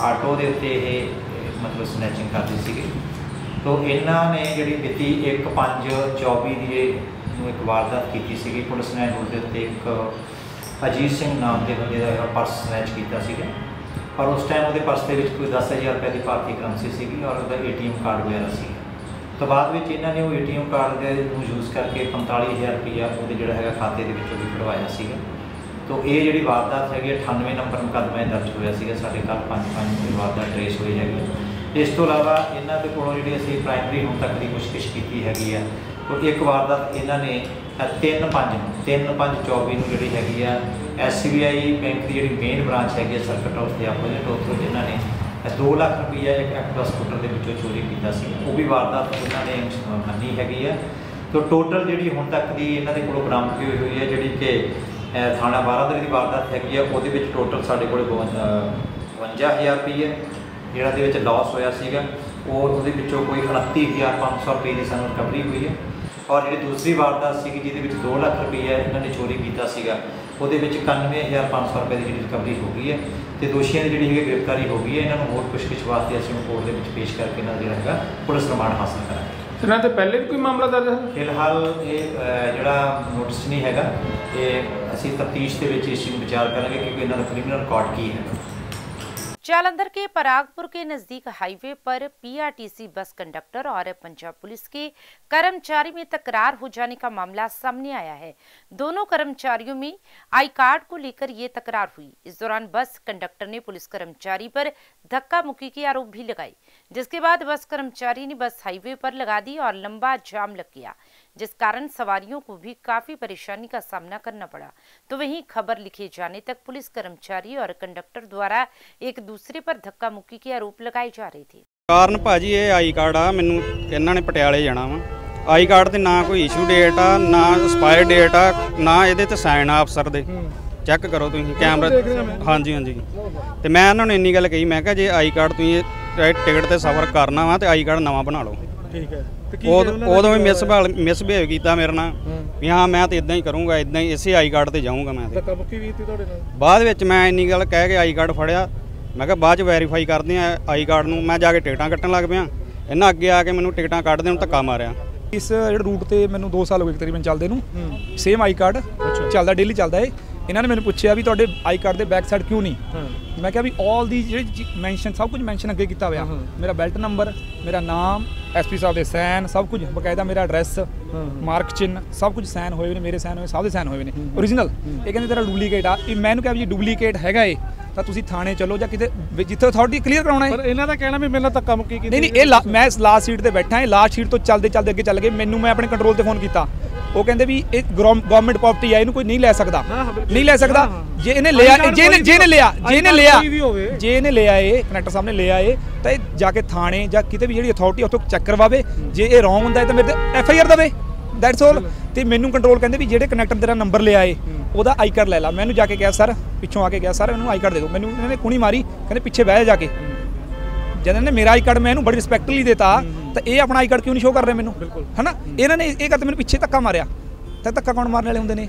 ਆਟੋ ਦੇ ਉੱਤੇ ਇਹ ਮਤਲਬ ਸਨੈਚਿੰਗ ਕਰਦੇ ਸੀਗੇ। ਤੋ ਇਹਨਾਂ ਨੇ ਜਿਹੜੀ ਮਿਤੀ 1/5/24 ਦੀ ਇਹ ਨੂੰ ਇੱਕ ਵਾਰਦਾਤ ਕੀਤੀ ਸੀਗੀ। ਪੁਲਿਸ ਨੇ ਉਹਦੇ ਉੱਤੇ ਇੱਕ ਅਜੀਤ ਸਿੰਘ ਨਾਮ ਦੇ ਬੰਦੇ ਦਾ ਪਰਸ ਸਨੈਚ ਕੀਤਾ ਸੀਗਾ। ਪਰ ਉਸ ਟਾਈਮ ਉਹਦੇ ਪਰਸ ਦੇ ਵਿੱਚ ਕੋਈ 10000 ਰੁਪਏ ਦੀ ਭਾਰਤੀ ਕਰੰਸੀ ਸੀਗੀ ਔਰ ਉਹਦਾ ਏਟੀਐਮ ਕਾਰਡ ਵਗੈਰਾ ਸੀ ਤਾਂ ਬਾਅਦ ਵਿੱਚ ਇਹਨਾਂ ਨੇ ਉਹ ਏਟੀਐਮ ਕਾਰਡ ਦੇ ਨੂੰ ਯੂਜ਼ ਕਰਕੇ 45000 ਰੁਪਇਆ ਉਹਦੇ ਜਿਹੜਾ ਹੈਗਾ ਖਾਤੇ ਦੇ ਵਿੱਚੋਂ ਵੀ ਕਢਵਾਇਆ ਸੀਗਾ ਤੋ ਇਹ ਜਿਹੜੀ ਵਾਰਦਾਤ ਹੈਗੀ ਹੈ, 98 ਨੰਬਰ ਮੁਕੱਦਮੇ ਦਰਜ ਹੋਇਆ ਸੀਗਾ ਸਾਡੇ ਕੱਲ 5-5 ਦੀ ਵਾਰਦਾਤ ਟ੍ਰੇਸ ਹੋਈ ਹੈਗੀ ਹੈ। ਇਸ ਤੋਂ ਇਲਾਵਾ ਇਹਨਾਂ ਦੇ ਕੋਲੋਂ ਜਿਹੜੀ ਅਸੀਂ ਪ੍ਰਾਇਮਰੀ ਹੁਣ ਤੱਕ ਦੀ ਪੁੱਛਗਿੱਛ ਕੀਤੀ ਹੈਗੀ ਆ ਉਹ ਇੱਕ ਵਾਰਦਾਤ ਇਹਨਾਂ ਨੇ 3-5 ਨੂੰ 3-5-24 ਨੂੰ ਜਿਹੜੀ ਹੈਗੀ ਆ SBI ਬੈਂਕ ਦੀ ਜਿਹੜੀ ਮੇਨ ਬ੍ਰਾਂਚ ਹੈਗੀ ਹੈ ਸਰਕਟ ਹਾਊਸ ਦੇ ਆਪੋਜ਼ਿਟ ਉੱਥੋਂ ਜਿਨ੍ਹਾਂ ਨੇ 2 ਲੱਖ ਰੁਪਈਆ ਇੱਕ ਐਕਟਿਵਾ ਸਕੂਟਰ ਦੇ ਵਿੱਚੋਂ ਚੋਰੀ ਕੀਤਾ ਸੀ। ਉਹ ਵੀ ਵਾਰਦਾਤ ਉਹਨਾਂ ਨੇ ਮੰਨੀ ਹੈਗੀ ਹੈ ਤੋ ਟੋਟਲ ਜਿਹੜੀ ਹੁਣ ਤੱਕ ਦੀ ਇਹਨਾਂ ਦੇ ਕੋਲੋਂ ਬਰਾਮਦ ਹੋਈ ਹੋਈ ਹੈ ਜਿਹੜੀ ਕਿ ਅਹ, ਥਾਣਾ ਬਾਰਾਦਰੀ ਦੀ ਵਾਰਦਾਤ ਹੈਗੀ ਆ ਉਹਦੇ ਵਿੱਚ ਟੋਟਲ ਸਾਡੇ ਕੋਲ 52000 ਰੁਪਏ ਜਿਹੜਾ ਦੇ ਵਿੱਚ ਲਾਸ ਹੋਇਆ ਸੀਗਾ। ਉਹ ਉਹਦੇ ਵਿੱਚੋਂ ਕੋਈ 29500 ਰੁਪਏ ਦੀ ਸਾਨੂੰ ਰਿਕਵਰੀ ਹੋਈ ਹੈ। ਔਰ ਜਿਹੜੀ ਦੂਸਰੀ ਵਾਰਦਾਤ ਸੀਗੀ ਜਿਹਦੇ ਵਿੱਚ 2 ਲੱਖ ਰੁਪਏ ਇਹਨਾਂ ਨੇ ਚੋਰੀ ਕੀਤਾ ਸੀਗਾ। ਉਹਦੇ ਵਿੱਚ 91500 ਰੁਪਏ ਦੀ ਜਿਹੜੀ ਰਿਕਵਰੀ ਹੋ ਗਈ ਹੈ ਤੇ ਦੋਸ਼ੀਆਂ ਦੀ ਜਿਹੜੀ ਹੈਗੀ ਗ੍ਰਿਫਤਾਰੀ ਹੋ ਗਈ ਹੈ ਇਹਨਾਂ ਨੂੰ ਹੋਰ ਪੁੱਛਗਿੱਛ ਵਾਸਤੇ ਅਸੀਂ ਹੁਣ ਕੋਰਟ ਦੇ ਵਿੱਚ ਪੇਸ਼ ਕਰਕੇ ਇਹਨਾਂ ਦਾ ਜਿਹੜਾ ਹੈਗਾ ਪੁਲਿਸ ਰਿਮਾਂਡ ਹਾਸਲ ਕਰਾਂਗੇ। ਇਹਨਾਂ ਤੇ ਪਹਿਲੇ ਵੀ ਕੋਈ ਮਾਮਲਾ ਦਰਜ ਹੈ? ਫਿਲਹਾਲ ਇਹ ਜਿਹੜਾ ਨੋਟਿਸ ਨਹੀਂ ਹੈਗਾ ਇਹ ਅਸੀਂ ਤਫਤੀਸ਼ ਦੇ ਵਿੱਚ ਇਸ ਨੂੰ ਵਿਚਾਰ ਕਰਾਂਗੇ ਕਿ ਇਹਨਾਂ ਦਾ ਕ੍ਰਿਮੀਨਲ ਰਿਕਾਰਡ ਕੀ ਹੈ। जालंधर के परागपुर के नज़दीक हाईवे पर पीआरटीसी बस कंडक्टर और पंजाब पुलिस के कर्मचारी में तकरार हो जाने का मामला सामने आया है। दोनों कर्मचारियों में आई कार्ड को लेकर ये तकरार हुई। इस दौरान बस कंडक्टर ने पुलिस कर्मचारी पर धक्का मुक्की के आरोप भी लगाए, जिसके बाद बस कर्मचारी ने बस हाईवे पर लगा दी और लंबा जाम लग गया। जिस कारण सवारियों को भी काफी परेशानी का सामना करना पड़ा तो वहीं खबर लिखे जाने तक पुलिस कर्मचारी और कंडक्टर द्वारा एक दूसरे पर धक्का मुक्की के आरोप लगाए जा रहे थे ਕਾਰਨ ਭਾਜੀ ਇਹ ਆਈ ਕਾਰਡ ਆ ਮੈਨੂੰ ਇਹਨਾਂ ਨੇ ਪਟਿਆਲੇ ਜਾਣਾ ਵਾ ਆਈ ਕਾਰਡ ਤੇ ਨਾ ਕੋਈ ਇਸ਼ੂ ਡੇਟ ਆ ਨਾ ਐਕਸਪਾਇਰ ਡੇਟ ਆ ਨਾ ਇਹਦੇ ਤੇ ਸਾਈਨ ਆ ਅਫਸਰ ਦੇ ਚੈੱਕ ਕਰੋ ਤੁਸੀਂ ਕੈਮਰਾ ਹਾਂਜੀ ਹਾਂਜੀ ਤੇ ਮੈਂ ਇਹਨਾਂ ਨੂੰ ਇੰਨੀ ਗੱਲ ਕਹੀ ਮੈਂ ਕਿਹਾ ਜੇ ਆਈ ਕਾਰਡ ਤੁਸੀਂ ਇਹ ਟਿਕਟ ਤੇ ਸਫ਼ਰ ਕਰਨਾ ਵਾ ਤੇ ਆਈ ਕਾਰਡ ਨਵਾਂ ਬਣਾ ਲਓ ਠੀਕ ਹੈ ਤੇ ਉਦ- ਉਦੋਂ ਵੀ ਮਿਸ ਮਿਸਬਿਹੇਵ ਕੀਤਾ ਮੇਰੇ ਨਾਲ। ਵੀ ਹਾਂ ਮੈਂ ਤਾਂ ਇਦਾਂ ਹੀ ਕਰੂੰਗਾ ਇਦਾਂ ਹੀ ਇਸੇ ਆਈ ਕਾਰਡ ਤੇ ਜਾਊਂਗਾ ਮੈਂ ਤੇ। ਧੱਕਾ ਮੁੱਕੀ ਵੀ ਕੀਤੀ ਤੁਹਾਡੇ ਨਾਲ? ਬਾਅਦ ਵਿੱਚ ਮੈਂ ਇੰਨੀ ਗੱਲ ਕਹਿ ਕੇ ਆਈ ਕਾਰਡ ਫੜਿਆ। ਮੈਂ ਕਿਹਾ ਬਾਅਦ ਚ ਵੈਰੀਫਾਈ ਕਰਦੇ ਆ ਆਈ ਕਾਰਡ ਨੂੰ। ਮੈਂ ਜਾ ਕੇ ਟਿਕਟਾਂ ਕੱਟਣ ਲੱਗ ਪਿਆ। ਇਹਨਾਂ ਅੱਗੇ ਆ ਕੇ ਮੈਨੂੰ ਟਿਕਟਾਂ ਕੱਢਦੇ ਨੂੰ ਧੱਕਾ ਮਾਰਿਆ। ਇਸ ਜਿਹੜੇ ਰੂਟ ਤੇ ਮੈਨੂੰ 2 ਸਾਲ ਹੋ ਗਏ ਤਕਰੀਬਨ ਚੱਲਦੇ ਨੂੰ। ਸੇਮ ਆਈ ਕਾਰਡ ਚੱਲਦਾ ਡੇਲੀ ਚੱਲਦਾ ਏ ਇਹਨਾਂ ਨੇ ਮੈਨੂੰ ਪੁੱਛਿਆ ਵੀ ਤੁਹਾਡੇ ਆਈ ਕਾਰਡ ਦੇ ਬੈਕ ਸਾਈਡ ਕਿਉਂ ਨਹੀਂ? ਮੈਂ ਕਿਹਾ ਵੀ ਆਲ ਦੀ ਜਿਹੜੀ ਮੈਂਸ਼ਨ ਸਭ ਕੁਝ ਮੈਂਸ਼ਨ ਅੱਗੇ ਕੀਤਾ ਹੋਇਆ। ਮੇਰਾ ਬੈਲਟ ਨੰਬਰ ਮੇਰਾ ਨਾਮ ਐਸਪੀ ਸਾਹਿਬ ਦੇ ਸਾਈਨ ਸਭ ਕੁਝ ਬਕਾਇਦਾ ਮੇਰਾ ਐਡਰੈਸ ਮਾਰਕ ਚਿੰਨ ਸਭ ਕੁਝ ਸਾਈਨ ਹੋਏ ਨੇ ਮੇਰੇ ਸਾਈਨ ਹੋਏ ਸਭ ਦੇ ਸਾਈਨ ਹੋਏ ਨੇ। ਓਰੀਜਨਲ ਇਹ ਕਹਿੰਦੇ ਤੇਰਾ ਡੁਪਲੀਕੇਟ ਆ। ਇਹ ਮੈਨੂੰ ਕਿਹਾ ਵੀ ਡੁਪਲੀਕੇਟ ਹੈਗਾ ਏ ਤਾਂ ਤੁਸੀਂ ਥਾਣੇ ਚਲੋ ਜਾਂ ਕਿਤੇ ਜਿੱਥੇ ਅਥਾਰਟੀ ਕਲੀਅਰ ਕਰਾਉਣਾ ਹੈ ਪਰ ਇਹਨਾਂ ਦਾ ਕਹਿਣਾ ਵੀ ਮੇਰੇ ਨਾਲ ਧੱਕਾ ਮੁੱਕੀ ਕੀਤੀ ਨਹੀਂ ਨਹੀਂ ਇਹ ਮੈਂ ਲਾਸਟ ਸੀਟ ਤੇ ਬੈਠਾ ਹਾਂ ਲਾਸਟ ਸੀਟ ਤੋਂ ਚੱਲਦੇ ਚੱਲਦੇ ਅੱਗੇ ਚੱਲ ਗਏ। ਮੈਨੂੰ ਮੈਂ ਆਪਣੇ ਕੰਟਰੋਲ ਤੇ ਫੋਨ ਕੀਤਾ। ਉਹ ਕਹਿੰਦੇ ਵੀ ਇਹ ਗਵਰਨਮੈਂਟ ਪ੍ਰਾਪਰਟੀ ਆ ਇਹਨੂੰ ਕੋਈ ਨਹੀਂ ਲੈ ਸਕਦਾ। ਨਹੀਂ ਲੈ ਸਕਦਾ। ਜੇ ਇਹਨੇ ਲਿਆ ਜੇ ਇਹਨੇ ਜੇ ਇਹਨੇ ਲਿਆ ਜੇ ਇਹਨੇ ਲਿਆ। ਜੇ ਇਹਨੇ ਲਿਆ ਇਹ ਕਨੈਕਟਰ ਸਾਹਿਬ ਨੇ ਲਿਆ ਇਹ ਤਾਂ ਇਹ ਜਾ ਕੇ ਥਾਣੇ ਜਾਂ ਕਿਤੇ ਵੀ ਜਿਹੜੀ ਅਥਾਰਟੀ ਉੱਥੋਂ ਚੈੱਕ ਕਰਵਾਵੇ। ਜੇ ਇਹ ਰੋਂਗ ਹੁੰਦਾ ਤਾਂ ਮੇਰੇ ਤੇ ਐਫ ਆਈ ਆਰ ਦਵੇ। ਦੈਟਸ ਆਲ ਤੇ ਮੈਨੂੰ ਕੰਟਰੋਲ ਕਹਿੰਦੇ ਵੀ ਜਿਹੜੇ ਕਨੈਕਟਰ ਤੇਰਾ ਨੰਬਰ ਲਿਆ ਏ ਉਹਦਾ ਆਈ ਕਾਰਡ ਲੈ ਲਾ। ਮੈਨੂੰ ਜਾ ਕੇ ਕਿਹਾ ਸਰ ਪਿੱਛੋਂ ਆ ਕੇ ਗਿਆ ਸਰ ਮੈਨੂੰ ਆਈ ਕਾਰਡ ਦੇ ਦਿਓ। ਮੈਨੂੰ ਇਹਨਾਂ ਨੇ ਕੁਣੀ ਮਾਰੀ ਕਹਿੰਦੇ ਪਿੱਛੇ ਬਹਿ ਜਾ ਕੇ। ਜਦ ਇਹਨਾਂ ਨੇ ਮੇਰਾ ਆਈ ਕਾਰਡ ਮੈਂ ਇਹਨੂੰ ਬੜੀ ਰਿਸਪੈਕਟਲੀ ਦਿੱਤਾ ਤਾਂ ਇਹ ਆਪਣਾ ਆਈ ਕਾਰਡ ਕਿਉਂ ਨਹੀਂ ਸ਼ੋਅ ਕਰ ਰਹੇ ਮੈਨੂੰ? ਹਨਾ? ਇਹਨਾਂ ਨੇ ਇਹ ਕਰਤੇ ਮੈਨੂੰ ਪਿੱਛੇ ਧੱਕਾ ਮਾਰਿਆ। ਤਾਂ ਧੱਕਾ ਕੌਣ ਮਾਰਨ ਵਾਲੇ ਹੁੰਦੇ ਨੇ?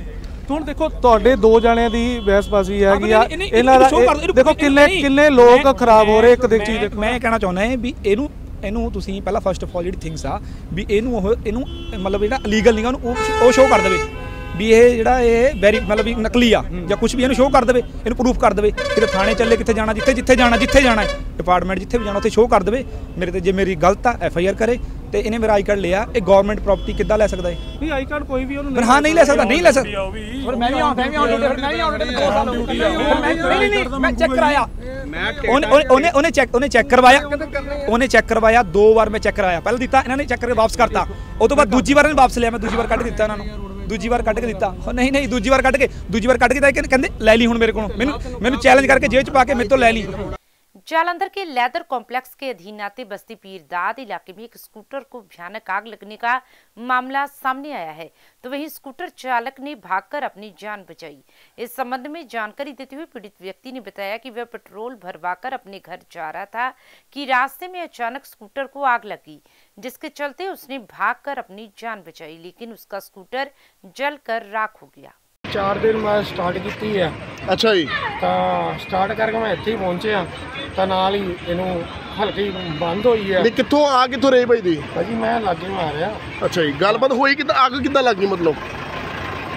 ਹੁਣ ਦੇਖੋ ਤੁਹਾਡੇ ਦੋ ਜਣਿਆਂ ਦੀ ਬਹਿਸਬਾਜ਼ੀ ਹੈਗੀ ਆ। ਨਹੀਂ, ਨਹੀਂ, ਇਹਨਾਂ ਦਾ ਦੇਖੋ ਕਿੰਨੇ ਨਹੀਂ, ਕਿੰਨੇ ਲੋਕ ਖਰਾਬ ਹੋ ਰਹੇ ਇੱਕ ਮੈਂ- ਚੀਜ਼ ਦੇਖੋ। ਮੈਂ ਇਹ ਕਹਿਣਾ ਚਾਹੁੰਦਾ ਹਾਂ ਵੀ ਇਹਨੂੰ ਇਹਨੂੰ ਤੁਸੀਂ ਪਹਿਲਾਂ ਫਸਟ ਆਫ ਆਲ ਜਿਹੜੀ ਥਿੰਗਸ ਆ ਵੀ ਇਹਨੂੰ ਉਹ ਇਹਨੂੰ ਮਤਲਬ ਜਿਹੜਾ ਲੀਗਲ ਨਹੀਂਗਾ ਉਹਨੂੰ ਉਹ- ਉਹ ਸ਼ੋਅ ਕਰ ਦੇਵੇ। ਵੀ ਇਹ ਜਿਹੜਾ ਇਹ ਵੈਰੀ ਮਤਲਬ ਵੀ ਨਕਲੀ ਆ ਜਾਂ ਕੁਝ ਵੀ ਇਹਨੂੰ ਸ਼ੋਅ ਕਰ ਦੇਵੇ ਇਹਨੂੰ ਪ੍ਰੂਫ ਕਰ ਦੇਵੇ। ਕਿਤੇ ਥਾਣੇ ਚੱਲੇ ਕਿੱਥੇ ਜਾਣਾ ਜਿੱਥੇ ਜਿੱਥੇ ਜਾਣਾ ਜਿੱਥੇ ਜਾਣਾ ਡਿਪਾਰਟਮੈਂਟ ਜਿੱਥੇ ਵੀ ਜਾਣਾ ਉੱਥੇ ਸ਼ੋਅ ਕਰ ਦੇਵੇ। ਮੇਰੇ ਤੇ ਜੇ ਮੇਰੀ ਗਲਤ ਆ ਐਫ ਆਈ ਆਰ ਕਰੇ। ਤੇ ਇਹਨੇ ਮੇਰਾ ਆਈ ਕਾਰਡ ਲਿਆ। ਇਹ ਗਵਰਨਮੈਂਟ ਪ੍ਰਾਪਰਟੀ ਕਿੱਦਾਂ ਲੈ ਸਕਦਾ ਹੈ? ਨਹੀਂ ਆਈ ਕਾਰਡ ਕੋਈ ਵੀ ਉਹਨੂੰ ਪਰ ਹਾਂ ਨਹੀਂ ਲੈ ਸਕਦਾ ਨਹੀਂ ਲੈ ਸਕਦਾ। ਪਰ ਮੈਂ ਵੀ ਆਉਂ ਮੈਂ ਵੀ ਆਉਂ ਮੈਂ ਵੀ ਆਉਂ ਦੋ ਸਾਲ ਹੋ ਗਏ ਨਹੀਂ ਨਹੀਂ ਮੈਂ ਚੈੱਕ ਕਰਾਇਆ। ਉਹਨੇ ਉਹਨੇ- ਉਹਨੇ ਉਹਨੇ ਚੈੱਕ ਉਹਨੇ ਚੈੱਕ ਕਰਵਾਇਆ। ਉਹਨੇ ਚੈੱਕ ਕਰਵਾਇਆ ਦੋ ਵਾਰ ਮੈਂ ਚੈੱਕ ਕਰਾਇਆ। ਪਹਿਲਾਂ ਦਿੱਤਾ ਇਹਨਾਂ ਨੇ ਚੈੱਕ ਕਰਕੇ ਵਾਪਸ ਕਰਤਾ। ਉਹ ਤੋਂ ਬਾਅਦ ਦੂਜੀ ਵਾਰ ਇਹਨੇ ਵਾਪਸ ਲਿਆ ਮੈਂ ਦੂਜੀ ਵਾਰ ਕੱਢ ਦਿੱਤਾ ਇਹਨਾਂ ਨੂੰ। ਦੂਜੀ ਵਾਰ ਕੱਢ ਕੇ ਦਿੱਤਾ ਉਹ ਨਹੀਂ ਨਹੀਂ ਦੂਜੀ ਵਾਰ ਕੱਢ ਕੇ ਦੂਜੀ ਵਾਰ ਕੱਢ ਕੇ ਤਾਂ ਇਹ ਕਹਿੰਦੇ ਕਹਿੰਦੇ ਲੈ ਲਈ ਹੁਣ ਮੇਰੇ ਕੋਲੋਂ ਮੈਨੂੰ ਮੈਨੂੰ ਚੈਲੰਜ ਕਰਕੇ ਜੇਬ 'ਚ ਪਾ ਕੇ ਮੇਰੇ ਤੋਂ ਲੈ ਲਈ जालंधर के लेदर कॉम्प्लेक्स के अधीन आते बस्ती पीरदाद इलाके में एक स्कूटर को भयानक आग लगने का मामला सामने आया है तो वहीं स्कूटर चालक ने भागकर अपनी जान बचाई इस संबंध में जानकारी देते हुए पीड़ित व्यक्ति ने बताया कि वह पेट्रोल भरवाकर अपने घर जा रहा था कि रास्ते में अचानक स्कूटर को आग लगी जिसके चलते उसने भागकर अपनी जान बचाई लेकिन उसका स्कूटर जलकर राख हो गया ਚਾਰ ਦਿਨ ਮੈਂ ਸਟਾਰਟ ਕੀਤੀ ਹੈ ਅੱਛਾ ਜੀ ਤਾਂ ਸਟਾਰਟ ਕਰਕੇ ਮੈਂ ਇੱਥੇ ਹੀ ਪਹੁੰਚਿਆ ਤਾਂ ਨਾਲ ਹੀ ਇਹਨੂੰ ਹਲਕੀ ਬੰਦ ਹੋਈ ਹੈ ਨਹੀਂ ਕਿੱਥੋਂ ਆ ਕਿੱਥੋਂ ਰਹੀ ਭਾਈ ਦੀ ਭਾਜੀ ਮੈਂ ਲਾਗੇ ਮਾਰਿਆ ਅੱਛਾ ਜੀ ਗੱਲਬਾਤ ਹੋਈ ਕਿੱਦਾਂ ਅੱਗ ਕਿੱਦਾਂ ਲੱਗੀ ਮਤਲਬ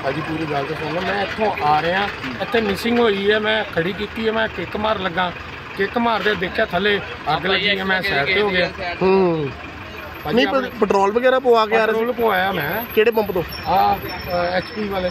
ਭਾਜੀ ਪੂਰੀ ਗੱਲ ਤਾਂ ਸੁਣ ਲਓ ਮੈਂ ਇੱਥੋਂ ਆ ਰਿਹਾ ਇੱਥੇ ਮਿਸਿੰਗ ਹੋਈ ਹੈ ਮੈਂ ਖੜੀ ਕੀਤੀ ਹੈ ਮੈਂ ਕਿੱਕ ਮਾਰ ਲੱਗਾ ਕਿੱਕ ਮਾਰਦੇ ਦੇਖਿਆ ਥੱਲੇ ਅੱਗ ਲੱਗੀ ਹੈ ਮੈਂ ਸਾਈਡ ਤੇ ਹੋ ਗਿਆ ਹੂੰ ਭਾਜੀ ਨਹੀਂ ਪ- ਪੈਟਰੋਲ ਵਗੈਰਾ ਪਵਾ ਕੇ ਆ ਰਹੇ ਪੈਟਰੋਲ ਪਵਾਇਆ ਮੈਂ। ਸੀ ਕਿਹੜੇ ਪੰਪ ਤੋਂ? ਆ ਐਚਪੀ ਵਾਲੇ।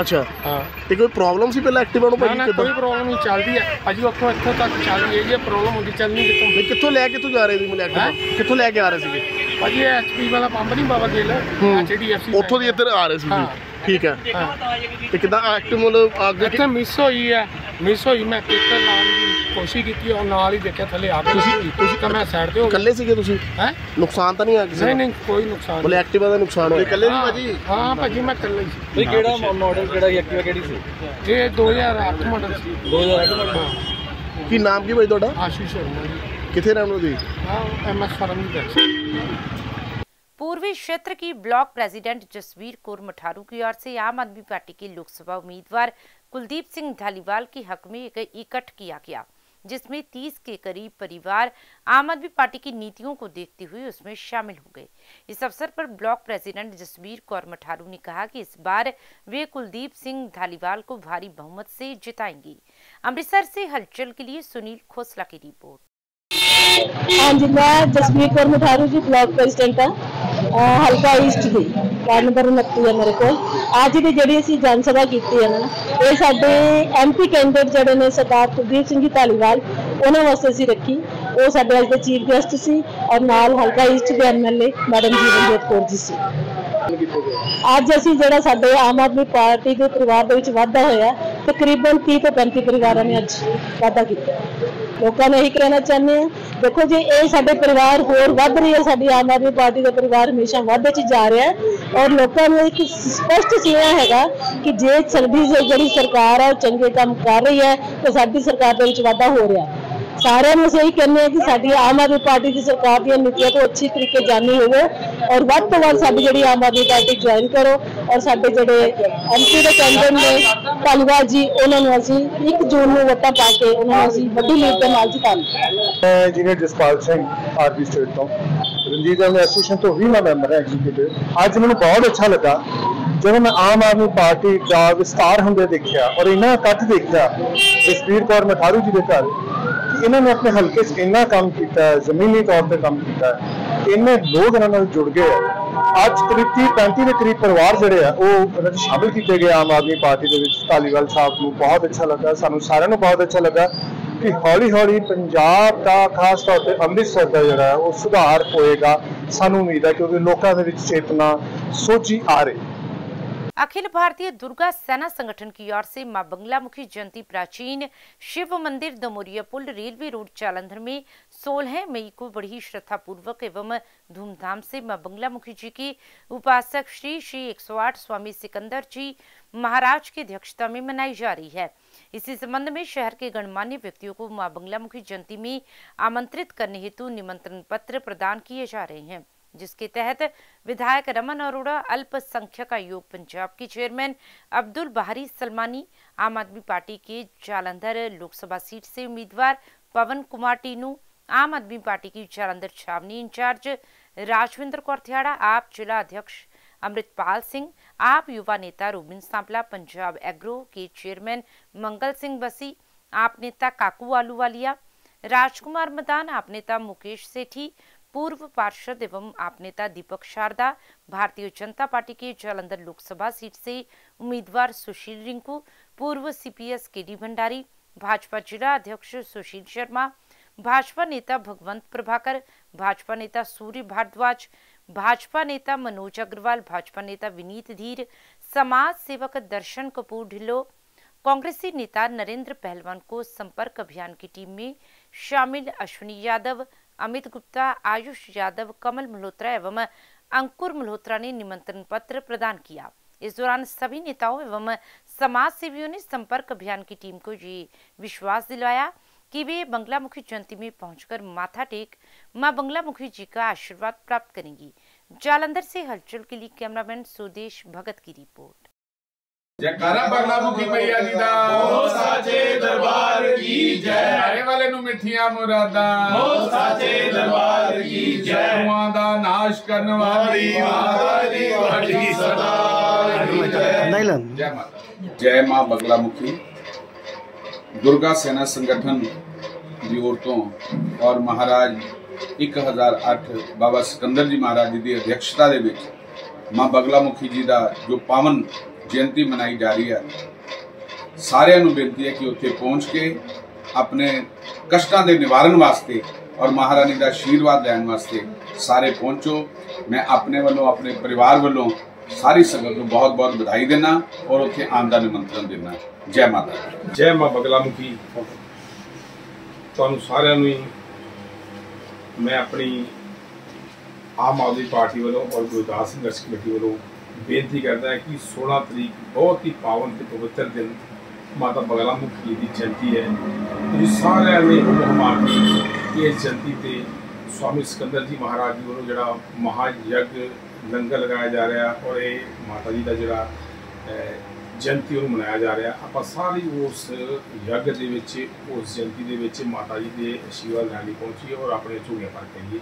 ਅੱਛਾ। ਹਾਂ। ਤੇ ਕੋਈ ਪ੍ਰੋਬਲਮ ਸੀ ਪਹਿਲਾਂ ਐਕਟਿਵਾ ਨੂੰ ਨਾ ਕਿੱਦਾਂ? ਕੋਈ ਪ੍ਰੋਬਲਮ ਨਹੀਂ ਚੱਲਦੀ ਹੈ ਭਾਜੀ ਉੱਥੋਂ ਇੱਥੋਂ ਤੱਕ ਚੱਲ ਰਹੀ ਹੈ ਜੇ ਪ੍ਰੋਬਲਮ ਹੁੰਦੀ ਚੱਲਣੀ ਕਿੱਥੋਂ? ਨਹੀਂ ਕਿੱਥੋਂ ਲੈ ਕੇ ਤੂੰ ਜਾ ਰਹੇ ਸੀ ਮੈਨੂੰ ਐਕਟਿਵਾ ਕਿੱਥੋਂ ਲੈ ਕੇ ਆ ਰਹੇ ਸੀਗੇ? ਭਾਜੀ ਐਚਪੀ ਵਾਲਾ ਪੰਪ ਨਹੀਂ ਬਾਬਾ ਗਿੱਲ ਐਚਡੀਐਫਸੀ ਉੱਥੋਂ ਦੀ ਇੱਧਰ ਆ ਰਹੇ ਸੀ ਹਾਂ। ਠੀਕ ਹੈ। ਹਾਂ ਤੇ ਕਿੱਦਾਂ ਐਕਟਿਵ ਮਤਲਬ ਅੱਗ ਇੱਥੇ ਮਿਸ ਹੋਈ ਹੈ। ਮਿਸ ਹੋਈ ਮੈਂ ਕਿੱਕ ਲਾਉਣ ਦੀ ਕੋਸ਼ਿਸ਼ ਕੀਤੀ ਔਰ ਨਾਲ ਹੀ ਦੇਖਿਆ ਥੱਲੇ ਲੱਗੀ। ਹੋਈ ਤੁਸੀਂ ਤਾਂ ਮੈਂ ਸਾਈਡ ਤੇ ਹੋ ਇਕੱਲੇ ਸੀਗੇ ਤੁਸੀਂ? ਹੈ? ਨੁਕਸਾਨ ਤਾਂ ਨਹੀਂ ਆ ਕਿਸੇ ਨਹੀਂ ਨਹੀਂ ਕੋਈ ਨੁਕਸਾਨ ਬੋਲੇ ਐਕਟਿਵਾ ਦਾ ਨੁਕਸਾਨ ਹੋਇਆ। ਇਕੱਲੇ ਹਾਂ, ਹਾਂ ਭਾਜੀ ਮੈਂ ਇਕੱਲਾ ਹੀ ਸੀ। ਨਹੀਂ ਕਿਹੜਾ ਮਾਡਲ ਕਿਹੜਾ ਐਕਟਿਵਾ ਕਿਹੜੀ ਸੀ? ਇਹ 2008 ਮਾਡਲ ਸੀ। 2008 ਮਾਡਲ ਕੀ ਨਾਮ ਕੀ ਭਾਈ ਤੁਹਾਡਾ? ਆਸ਼ੀਸ਼ ਸ਼ਰਮਾ ਜੀ। ਕਿੱਥੇ ਰਹਿਣ ਵਾਲੇ ਹਾਂ ਐਮਐਸ ਫਰਮ ਦੀ ਬੈਠ पूर्वी क्षेत्र की ब्लॉक प्रेसिडेंट जसवीर कौर मठारू की ओर से आम आदमी पार्टी के लोकसभा उम्मीदवार कुलदीप सिंह धालीवाल के हक में इकट्ठ किया गया, जिसमें 30 के करीब परिवार आम आदमी पार्टी की नीतियों को देखते हुए उसमें शामिल हो गए। इस अवसर पर ब्लॉक प्रेसिडेंट जसवीर कौर मठारू ने कहा कि इस बार वे कुलदीप सिंह धालीवाल को भारी बहुमत से जिताएँगे। अमृतसर से हलचल के लिए सुनील खोसला की रिपोर्ट। हाँ जी, मैं जसवीर कौर मठारू जी, ब्लॉक प्रेसिडेंट हूँ। ਹਲਕਾ ਈਸਟ ਦੀ ਵਾਰਡ ਨੰਬਰ 29 ਹੈ ਮੇਰੇ ਕੋਲ। ਅੱਜ ਦੀ ਜਿਹੜੀ ਅਸੀਂ ਜਨ ਸਭਾ ਕੀਤੀ ਹੈ ਨਾ, ਇਹ ਸਾਡੇ ਐਮਪੀ ਕੈਂਡੀਡੇਟ ਜਿਹੜੇ ਨੇ ਸਰਦਾਰ ਕੁਲਦੀਪ ਸਿੰਘ ਜੀ ਧਾਲੀਵਾਲ, ਉਹਨਾਂ ਵਾਸਤੇ ਅਸੀਂ ਰੱਖੀ। ਉਹ ਸਾਡੇ ਅੱਜ ਦੇ ਚੀਫ ਗੈਸਟ ਸੀ ਔਰ ਨਾਲ ਹਲਕਾ ਈਸਟ ਦੇ ਐਮਐਲਏ ਮੈਡਮ ਜੀਵਨਜੋਤ ਕੌਰ ਜੀ ਸੀ। ਅੱਜ ਅਸੀਂ ਜਿਹੜਾ ਸਾਡੇ ਆਮ ਆਦਮੀ ਪਾਰਟੀ ਦੇ ਪਰਿਵਾਰ ਦੇ ਵਿੱਚ ਵਾਧਾ ਹੋਇਆ, ਤਕਰੀਬਨ 30 ਤੋਂ 35 ਪਰਿਵਾਰਾਂ ਨੇ ਅੱਜ ਵਾਧਾ ਕੀਤਾ। ਲੋਕਾਂ ਨੂੰ ਇਹੀ ਕਹਿਣਾ ਚਾਹੁੰਦੇ ਆ ਦੇਖੋ ਜੀ ਇਹ ਸਾਡੇ ਪਰਿਵਾਰ ਹੋਰ ਵੱਧ ਰਹੀ ਹੈ ਸਾਡੀ ਆਮ ਆਦਮੀ ਪਾਰਟੀ ਦਾ ਪਰਿਵਾਰ ਹਮੇਸ਼ਾ ਵਾਧੇ 'ਚ ਜਾ ਰਿਹਾ ਹੈ ਔਰ ਲੋਕਾਂ ਨੂੰ ਇੱਕ ਸਪਸ਼ਟ ਸੁਨੇਹਾ ਹੈਗਾ ਕਿ ਜੇ ਸਾਡੀ ਜਿਹੜੀ ਸਰਕਾਰ ਹੈ ਉਹ ਚੰਗੇ ਕੰਮ ਕਰ ਰਹੀ ਹੈ ਤਾਂ ਸਾਡੀ ਸਰਕਾਰ ਦੇ ਵਿੱਚ ਵਾਧਾ ਹੋ ਰਿਹਾ ਹੈ ਸਾਰਿਆਂ ਨੂੰ ਅਸੀਂ ਇਹੀ ਕਹਿੰਦੇ ਆ ਕਿ ਸਾਡੀ ਆਮ ਆਦਮੀ ਪਾਰਟੀ ਦੀ ਸਰਕਾਰ ਦੀਆਂ ਨੀਤੀਆਂ ਤੋਂ ਅੱਛੀ ਤਰੀਕੇ ਜਾਣੀ ਹੋਵੇ ਔਰ ਵੱਧ ਤੋਂ ਵੱਧ ਸਾਡੀ ਜਿਹੜੀ ਆਮ ਆਦਮੀ ਪਾਰਟੀ ਜੁਆਇਨ ਕਰੋ ਔਰ ਸਾਡੇ ਜਿਹੜੇ ਐਮਪੀ ਦੇ ਕੈਂਡੀਡੇਟ ਨੇ ਧੰਨਵਾਦ ਜੀ ਉਹਨਾਂ ਨੂੰ ਅਸੀਂ 1 ਜੂਨ ਨੂੰ ਵੋਟਾਂ ਪਾ ਕੇ ਉਹਨਾਂ ਨੂੰ ਅਸੀਂ ਵੱਡੀ ਲੀਡ ਦੇ ਨਾਲ ਜਿਤਾਵਾਂਗੇ ਮੈਂ engineer Jaspal Singh RB state ਤੋਂ ਰਣਜੀਤ ਐਵਨ ਐਸੋਸੀਏਸ਼ਨ ਤੋਂ ਵੀ ਮੈਂ ਮੈਂਬਰ ਹਾਂ ਐਗਜ਼ੀਕਿਊਟਿਵ ਅੱਜ ਮੈਨੂੰ ਬਹੁਤ ਅੱਛਾ ਲੱਗਾ ਜਦੋਂ ਮੈਂ ਆਮ ਆਦਮੀ ਪਾਰਟੀ ਦਾ ਵਿਸਤਾਰ ਹੁੰਦੇ ਦੇਖਿਆ ਔਰ ਇਹਨਾਂ ਇਕੱਠ ਦੇਖਿਆ ਜਸਵੀਰ ਕੌਰ ਮਠਾਰੂ ਜੀ ਦੇ ਘਰ ਕਿ ਇਹਨਾਂ ਨੇ ਆਪਣੇ ਹਲਕੇ 'ਚ ਇੰਨਾ ਕੰਮ ਕੀਤਾ ਹੈ, ਜ਼ਮੀਨੀ ਤੌਰ ਤੇ ਕੰਮ ਕੀਤਾ ਹੈ। ਇੰਨੇ ਲੋਕ ਇਹਨਾਂ ਨਾਲ ਜੁੜ ਗਏ ਹੈ। ਅੱਜ ਕਰੀਬ 30 35 ਦੇ ਕਰੀਬ ਪਰਿਵਾਰ ਜਿਹੜੇ ਆ, ਉਹ ਇਹਨਾਂ 'ਚ ਸ਼ਾਮਿਲ ਕੀਤੇ ਗਏ ਆਮ ਆਦਮੀ ਪਾਰਟੀ ਦੇ ਵਿੱਚ। ਧਾਲੀਵਾਲ ਸਾਹਿਬ ਨੂੰ ਬਹੁਤ ਅੱਛਾ ਲੱਗਾ, ਸਾਨੂੰ ਸਾਰਿਆਂ ਨੂੰ ਬਹੁਤ ਅੱਛਾ ਲੱਗਾ ਕਿ ਹੌਲੀ ਹੌਲੀ ਪੰਜਾਬ ਦਾ ਖਾਸ ਤੌਰ ਤੇ ਅੰਮ੍ਰਿਤਸਰ ਦਾ ਜਿਹੜਾ ਉਹ ਸੁਧਾਰ ਹੋਏਗਾ। ਸਾਨੂੰ ਉਮੀਦ ਹੈ ਕਿਉਂਕਿ ਲੋਕਾਂ ਦੇ ਵਿੱਚ ਚੇਤਨਾ ਸੋਚੀ ਆ ਰਹੀ अखिल भारतीय दुर्गा सेना संगठन की ओर से माँ बंगलामुखी जयंती प्राचीन शिव मंदिर दमोरिया पुल रेलवे रोड जालंधर में 16 मई को बड़ी श्रद्धा पूर्वक एवं धूमधाम से माँ बंगलामुखी जी की उपासक श्री श्री 108 स्वामी सिकंदर जी महाराज की अध्यक्षता में मनाई जा रही है। इसी संबंध में शहर के गणमान्य व्यक्तियों को माँ बंगलामुखी जयंती में आमंत्रित करने हेतु निमंत्रण पत्र प्रदान किए जा रहे हैं। जिसके तहत विधायक रमन अरोड़ा अल्पसंख्यक आयोग पंजाब के चेयरमैन अब्दुल बाहरी सलमानी, आम आदमी पार्टी के जालंधर लोकसभा सीट से उम्मीदवार पवन कुमार टीनू, आम आदमी पार्टी की जालंधर छावनी इंचार्ज राजविंद्र कौरथियाड़ा आप जिला अध्यक्ष अमृतपाल सिंह, आप युवा नेता रोबिन सांपला, पंजाब एग्रो के चेयरमैन मंगल सिंह बसी, आप नेता काकू आलूवालिया, राजकुमार मदान, आप नेता मुकेश सेठी पूर्व पार्षद एवं आप नेता दीपक शारदा, भारतीय जनता पार्टी के जालंधर लोकसभा सीट से उम्मीदवार सुशील रिंकू, पूर्व सीपीएस के डी भंडारी, भाजपा जिला अध्यक्ष सुशील शर्मा, भाजपा नेता भगवंत प्रभाकर, भाजपा नेता सूर्य भारद्वाज, भाजपा नेता मनोज अग्रवाल, भाजपा नेता विनीत धीर, समाज सेवक दर्शन कपूर ढिल्लो, कांग्रेसी नेता नरेंद्र पहलवान को संपर्क अभियान की टीम में शामिल अश्विनी यादव अमित गुप्ता, आयुष यादव, कमल मल्होत्रा एवं अंकुर मल्होत्रा ने निमंत्रण पत्र प्रदान किया। इस दौरान सभी नेताओं एवं समाज सेवियों ने संपर्क अभियान की टीम को ये विश्वास दिलवाया कि वे बंगलामुखी जयंती में पहुंचकर माथा टेक, माँ बंगलामुखी जी का आशीर्वाद प्राप्त करेंगी। जालंधर से हलचल के लिए कैमरामैन सुदेश भगत की रिपोर्ट। ਜੈਕਾਰਾ ਬਗਲਾ ਮੁਖੀ ਮਈਆ ਜੀ ਦਾ ਹੋ ਸਾਚੇ ਦਰਬਾਰ ਕੀ ਜੈ। ਆਏ ਵਾਲੇ ਨੂੰ ਮਿੱਠੀਆਂ ਮੁਰਾਦਾਂ ਹੋ ਸਾਚੇ ਦਰਬਾਰ ਕੀ ਜੈ। ਦੁਆਂ ਦਾ ਨਾਸ਼ ਕਰਨ ਵਾਲੀ ਮਾਤਾ ਦੀ ਵੱਡੀ ਸਦਾ ਦੀ ਜੈ। जय माता जय माँ बगला मुखी दुर्गा सेना संगठन ਦੀ ਔਰਤੋਂ ਔਰ ਮਹਾਰਾਜ 1008 ਬਾਬਾ ਸਿਕੰਦਰ ਜੀ ਮਹਾਰਾਜ ਜੀ ਦੀ ਅਧਿਕਸ਼ਤਾ ਦੇ ਵਿੱਚ ਮਾਂ ਬਗਲਾ ਮੁਖੀ ਜੀ ਦਾ ਜੋ ਪਾਵਨ ਜਯੰਤੀ ਮਨਾਈ ਜਾ ਰਹੀ ਹੈ। ਸਾਰਿਆਂ ਨੂੰ ਬੇਨਤੀ ਹੈ ਕਿ ਉੱਥੇ ਪਹੁੰਚ ਕੇ ਆਪਣੇ ਕਸ਼ਟਾਂ ਦੇ ਨਿਵਾਰਨ ਵਾਸਤੇ ਔਰ ਮਹਾਰਾਣੀ ਦਾ ਆਸ਼ੀਰਵਾਦ ਲੈਣ ਵਾਸਤੇ ਸਾਰੇ ਪਹੁੰਚੋ। ਮੈਂ ਆਪਣੇ ਵੱਲੋਂ, ਆਪਣੇ ਪਰਿਵਾਰ ਵੱਲੋਂ ਸਾਰੀ ਸੰਗਤ ਨੂੰ ਬਹੁਤ ਬਹੁਤ ਵਧਾਈ ਦੇਣਾ ਔਰ ਉੱਥੇ ਆਉਣ ਦਾ ਨਿਮੰਤਰਣ ਦੇਣਾ ਜੈ ਮਾਤਾ ਜੈ ਮਾਂ ਬਗਲਾ ਮੁਖੀ ਤੁਹਾਨੂੰ ਸਾਰਿਆਂ ਨੂੰ ਮੈਂ ਆਪਣੀ ਆਮ ਆਦਮੀ ਪਾਰਟੀ ਵੱਲੋਂ ਔਰ ਗੁਰਦਾਸ ਸੰਘਰਸ਼ ਕਮੇਟੀ ਵੱਲੋਂ ਬੇਨਤੀ ਕਰਦਾ ਹਾਂ ਕਿ 16 ਤਰੀਕ ਬਹੁਤ ਹੀ ਪਾਵਨ ਤੇ ਪਵਿੱਤਰ ਦਿਨ ਮਾਤਾ ਬਗਲਾ ਮੁਖੀ ਦੀ ਜਯੰਤੀ ਹੈ। ਤੁਸੀਂ ਸਾਰਿਆਂ ਨੇ ਹੁਕਮਾਨ ਕਿ ਇਸ ਜਯੰਤੀ ਤੇ ਸਵਾਮੀ ਸਿਕੰਦਰ ਜੀ ਮਹਾਰਾਜ ਜੀ ਵੱਲੋਂ ਜਿਹੜਾ ਮਹਾ ਯੱਗ ਲੰਗਰ ਲਗਾਇਆ ਜਾ ਰਿਹਾ ਔਰ ਇਹ ਮਾਤਾ ਜੀ ਦਾ ਜਿਹੜਾ ਅਹ, ਜਯੰਤੀ ਨੂੰ ਮਨਾਇਆ ਜਾ ਰਿਹਾ। ਆਪਾਂ ਸਾਰੇ ਉਸ ਯੱਗ ਦੇ ਵਿੱਚ ਉਸ ਜਯੰਤੀ ਦੇ ਵਿੱਚ ਮਾਤਾ ਜੀ ਦੇ ਆਸ਼ੀਰਵਾਦ ਲੈਣ ਲਈ ਪਹੁੰਚੀਏ ਔਰ ਆਪਣੇ ਝੂਲੇ ਪਰ ਕਰੀਏ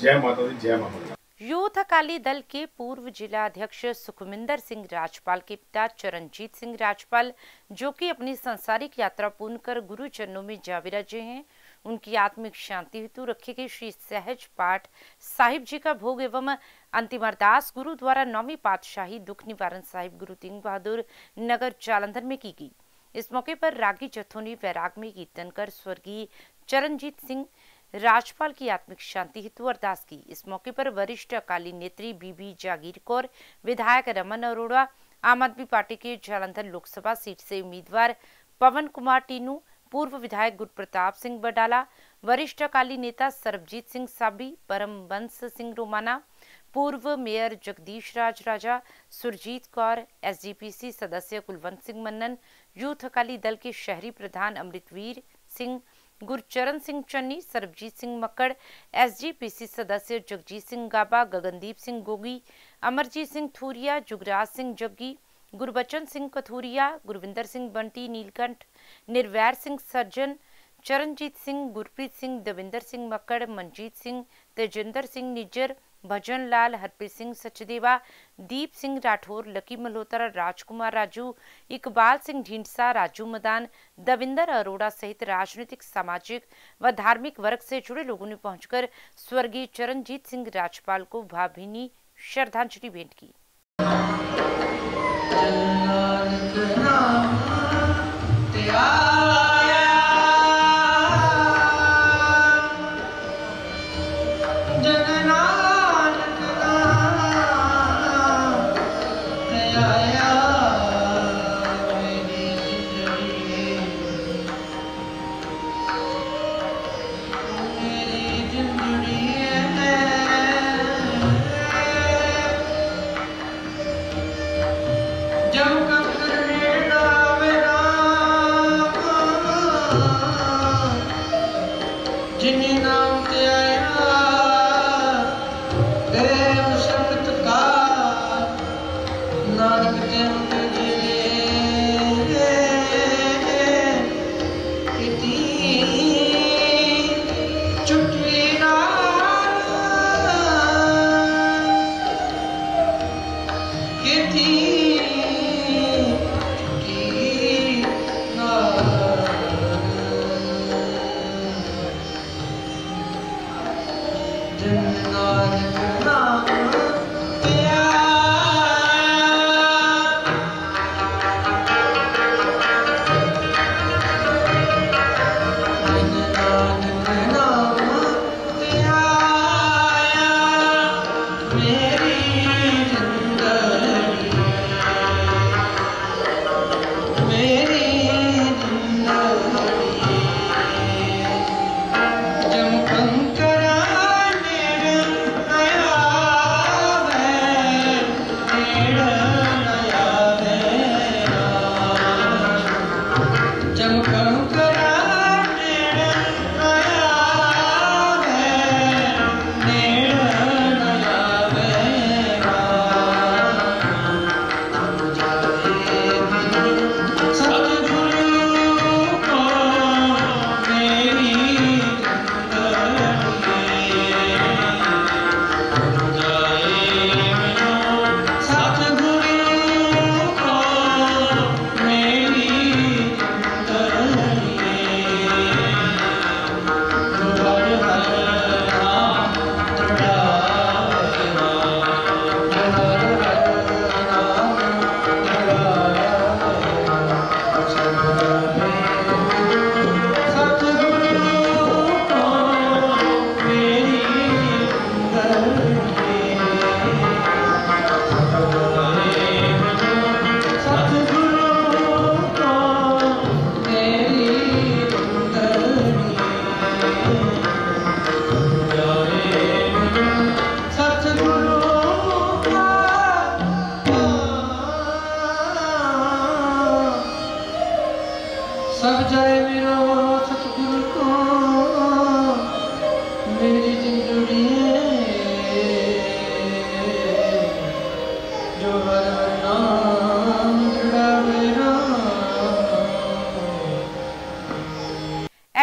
ਜੈ ਮਾਤਾ ਦੀ ਜੈ ਮਾਤਾ यूथ अकाली दल के पूर्व जिला अध्यक्ष सुखमिंदर सिंह राजपाल के पिता चरणजीत सिंह राजपाल, जो कि अपनी संसारिक यात्रा पूर्ण कर गुरु चरणों में जा विराजे हैं। उनकी आत्मिक शांति हेतु रखे गए श्री सहज पाठ साहिब जी का भोग एवं अंतिम अरदास गुरु द्वारा नौवीं पातशाही दुख निवारण साहिब गुरु तेग बहादुर नगर जालंधर में की गई। इस मौके पर रागी जत्थों ने वैराग में कीर्तन कर स्वर्गीय चरणजीत सिंह राजपाल की आत्मिक शांति हेतु अरदास की। इस मौके पर वरिष्ठ अकाली नेत्री बीबी जागीर कौर, विधायक रमन अरोड़ा, आम आदमी पार्टी के जालंधर लोकसभा सीट से उम्मीदवार पवन कुमार टीनू, पूर्व विधायक गुरप्रताप सिंह बडाला, वरिष्ठ अकाली नेता सरबजीत सिंह साबी, परम बंस सिंह रोमाना, पूर्व मेयर जगदीश राज राजा, सुरजीत कौर एसजीपीसी सदस्य कुलवंत सिंह मन्नन, यूथ अकाली दल के शहरी प्रधान अमृतवीर सिंह गुरचरण सिंह चन्नी, सरबजीत सिंह मक्कड़, एसजीपीसी सदस्य जगजीत सिंह गाबा, गगनदीप सिंह गोगी, अमरजीत सिंह थूरिया, जुगराज सिंह जग्गी, गुरबचन सिंह कथूरिया, गुरविंदर सिंह बंटी, नीलकंठ, निर्वैर सिंह सज्जन चरणजीत सिंह, गुरप्रीत सिंह, दविंदर सिंह मक्कड़, मनजीत सिंह, तेजिंदर सिंह निज्जर भजन लाल हरप्रीत सिंह सचदेवा, दीप सिंह राठौर, लकी मल्होत्रा, राजकुमार राजू, इकबाल सिंह ढींडसा राजू मदान, दविंदर अरोड़ा सहित राजनीतिक, सामाजिक व धार्मिक वर्ग से जुड़े लोगों ने पहुंचकर स्वर्गीय चरणजीत सिंह राजपाल को भावभीनी श्रद्धांजलि भेंट की। ਜਿਨੀ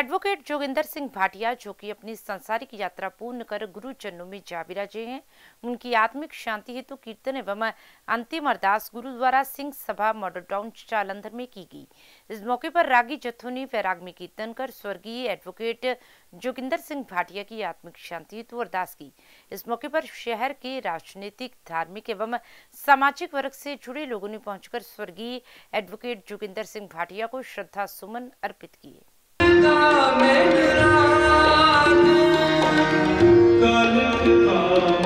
एडवोकेट जोगिंदर सिंह भाटिया, जो कि अपनी संसारिक यात्रा पूर्ण कर गुरु चरणों में जा विराजे हैं, उनकी आत्मिक शांति हेतु तो कीर्तन एवं अंतिम अरदास गुरुद्वारा सिंह सभा मॉडल टाउन जालंधर में की गई। इस मौके पर रागी जत्थों ने वैराग में कीर्तन कर स्वर्गीय एडवोकेट जोगिंदर सिंह भाटिया की आत्मिक शांति हेतु तो अरदास की। इस मौके पर शहर के राजनीतिक, धार्मिक एवं सामाजिक वर्ग से जुड़े लोगों ने पहुंचकर स्वर्गीय एडवोकेट जोगिंदर सिंह भाटिया को श्रद्धा सुमन अर्पित किए। ਕਾ ਮਿਹਰਾਨ ਕਲ ਕਾ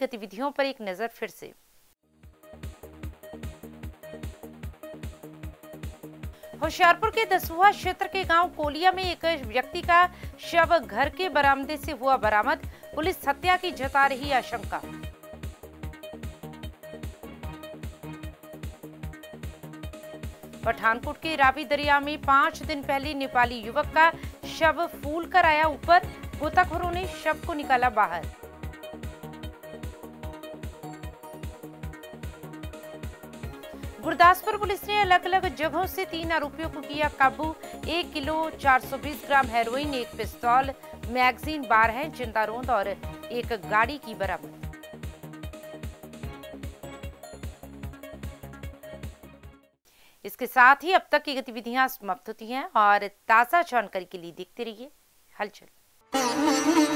गतिविधियों पर एक नज़र फिर से। होशियारपुर के दसुआ क्षेत्र के गाँव कोलिया में एक व्यक्ति का शव घर के बरामदे से हुआ बरामद। पुलिस हत्या की जता रही आशंका। पठानकोट के रावी दरिया में पाँच दिन पहले नेपाली युवक का शव फूल कर आया ऊपर। गोताखोरों ने शव को निकाला बाहर। गुरदासपुर पुलिस ने अलग अलग जगहों से तीन आरोपियों को किया काबू। एक किलो 420 ग्राम हेरोइन, एक पिस्तौल, मैगजीन बार है, ज़िंदा रोंद और एक गाड़ी की बरामद। इसके साथ ही अब तक की गतिविधियाँ समाप्त होती हैं और ताज़ा जानकारी के लिए देखते रहिए, हलचल।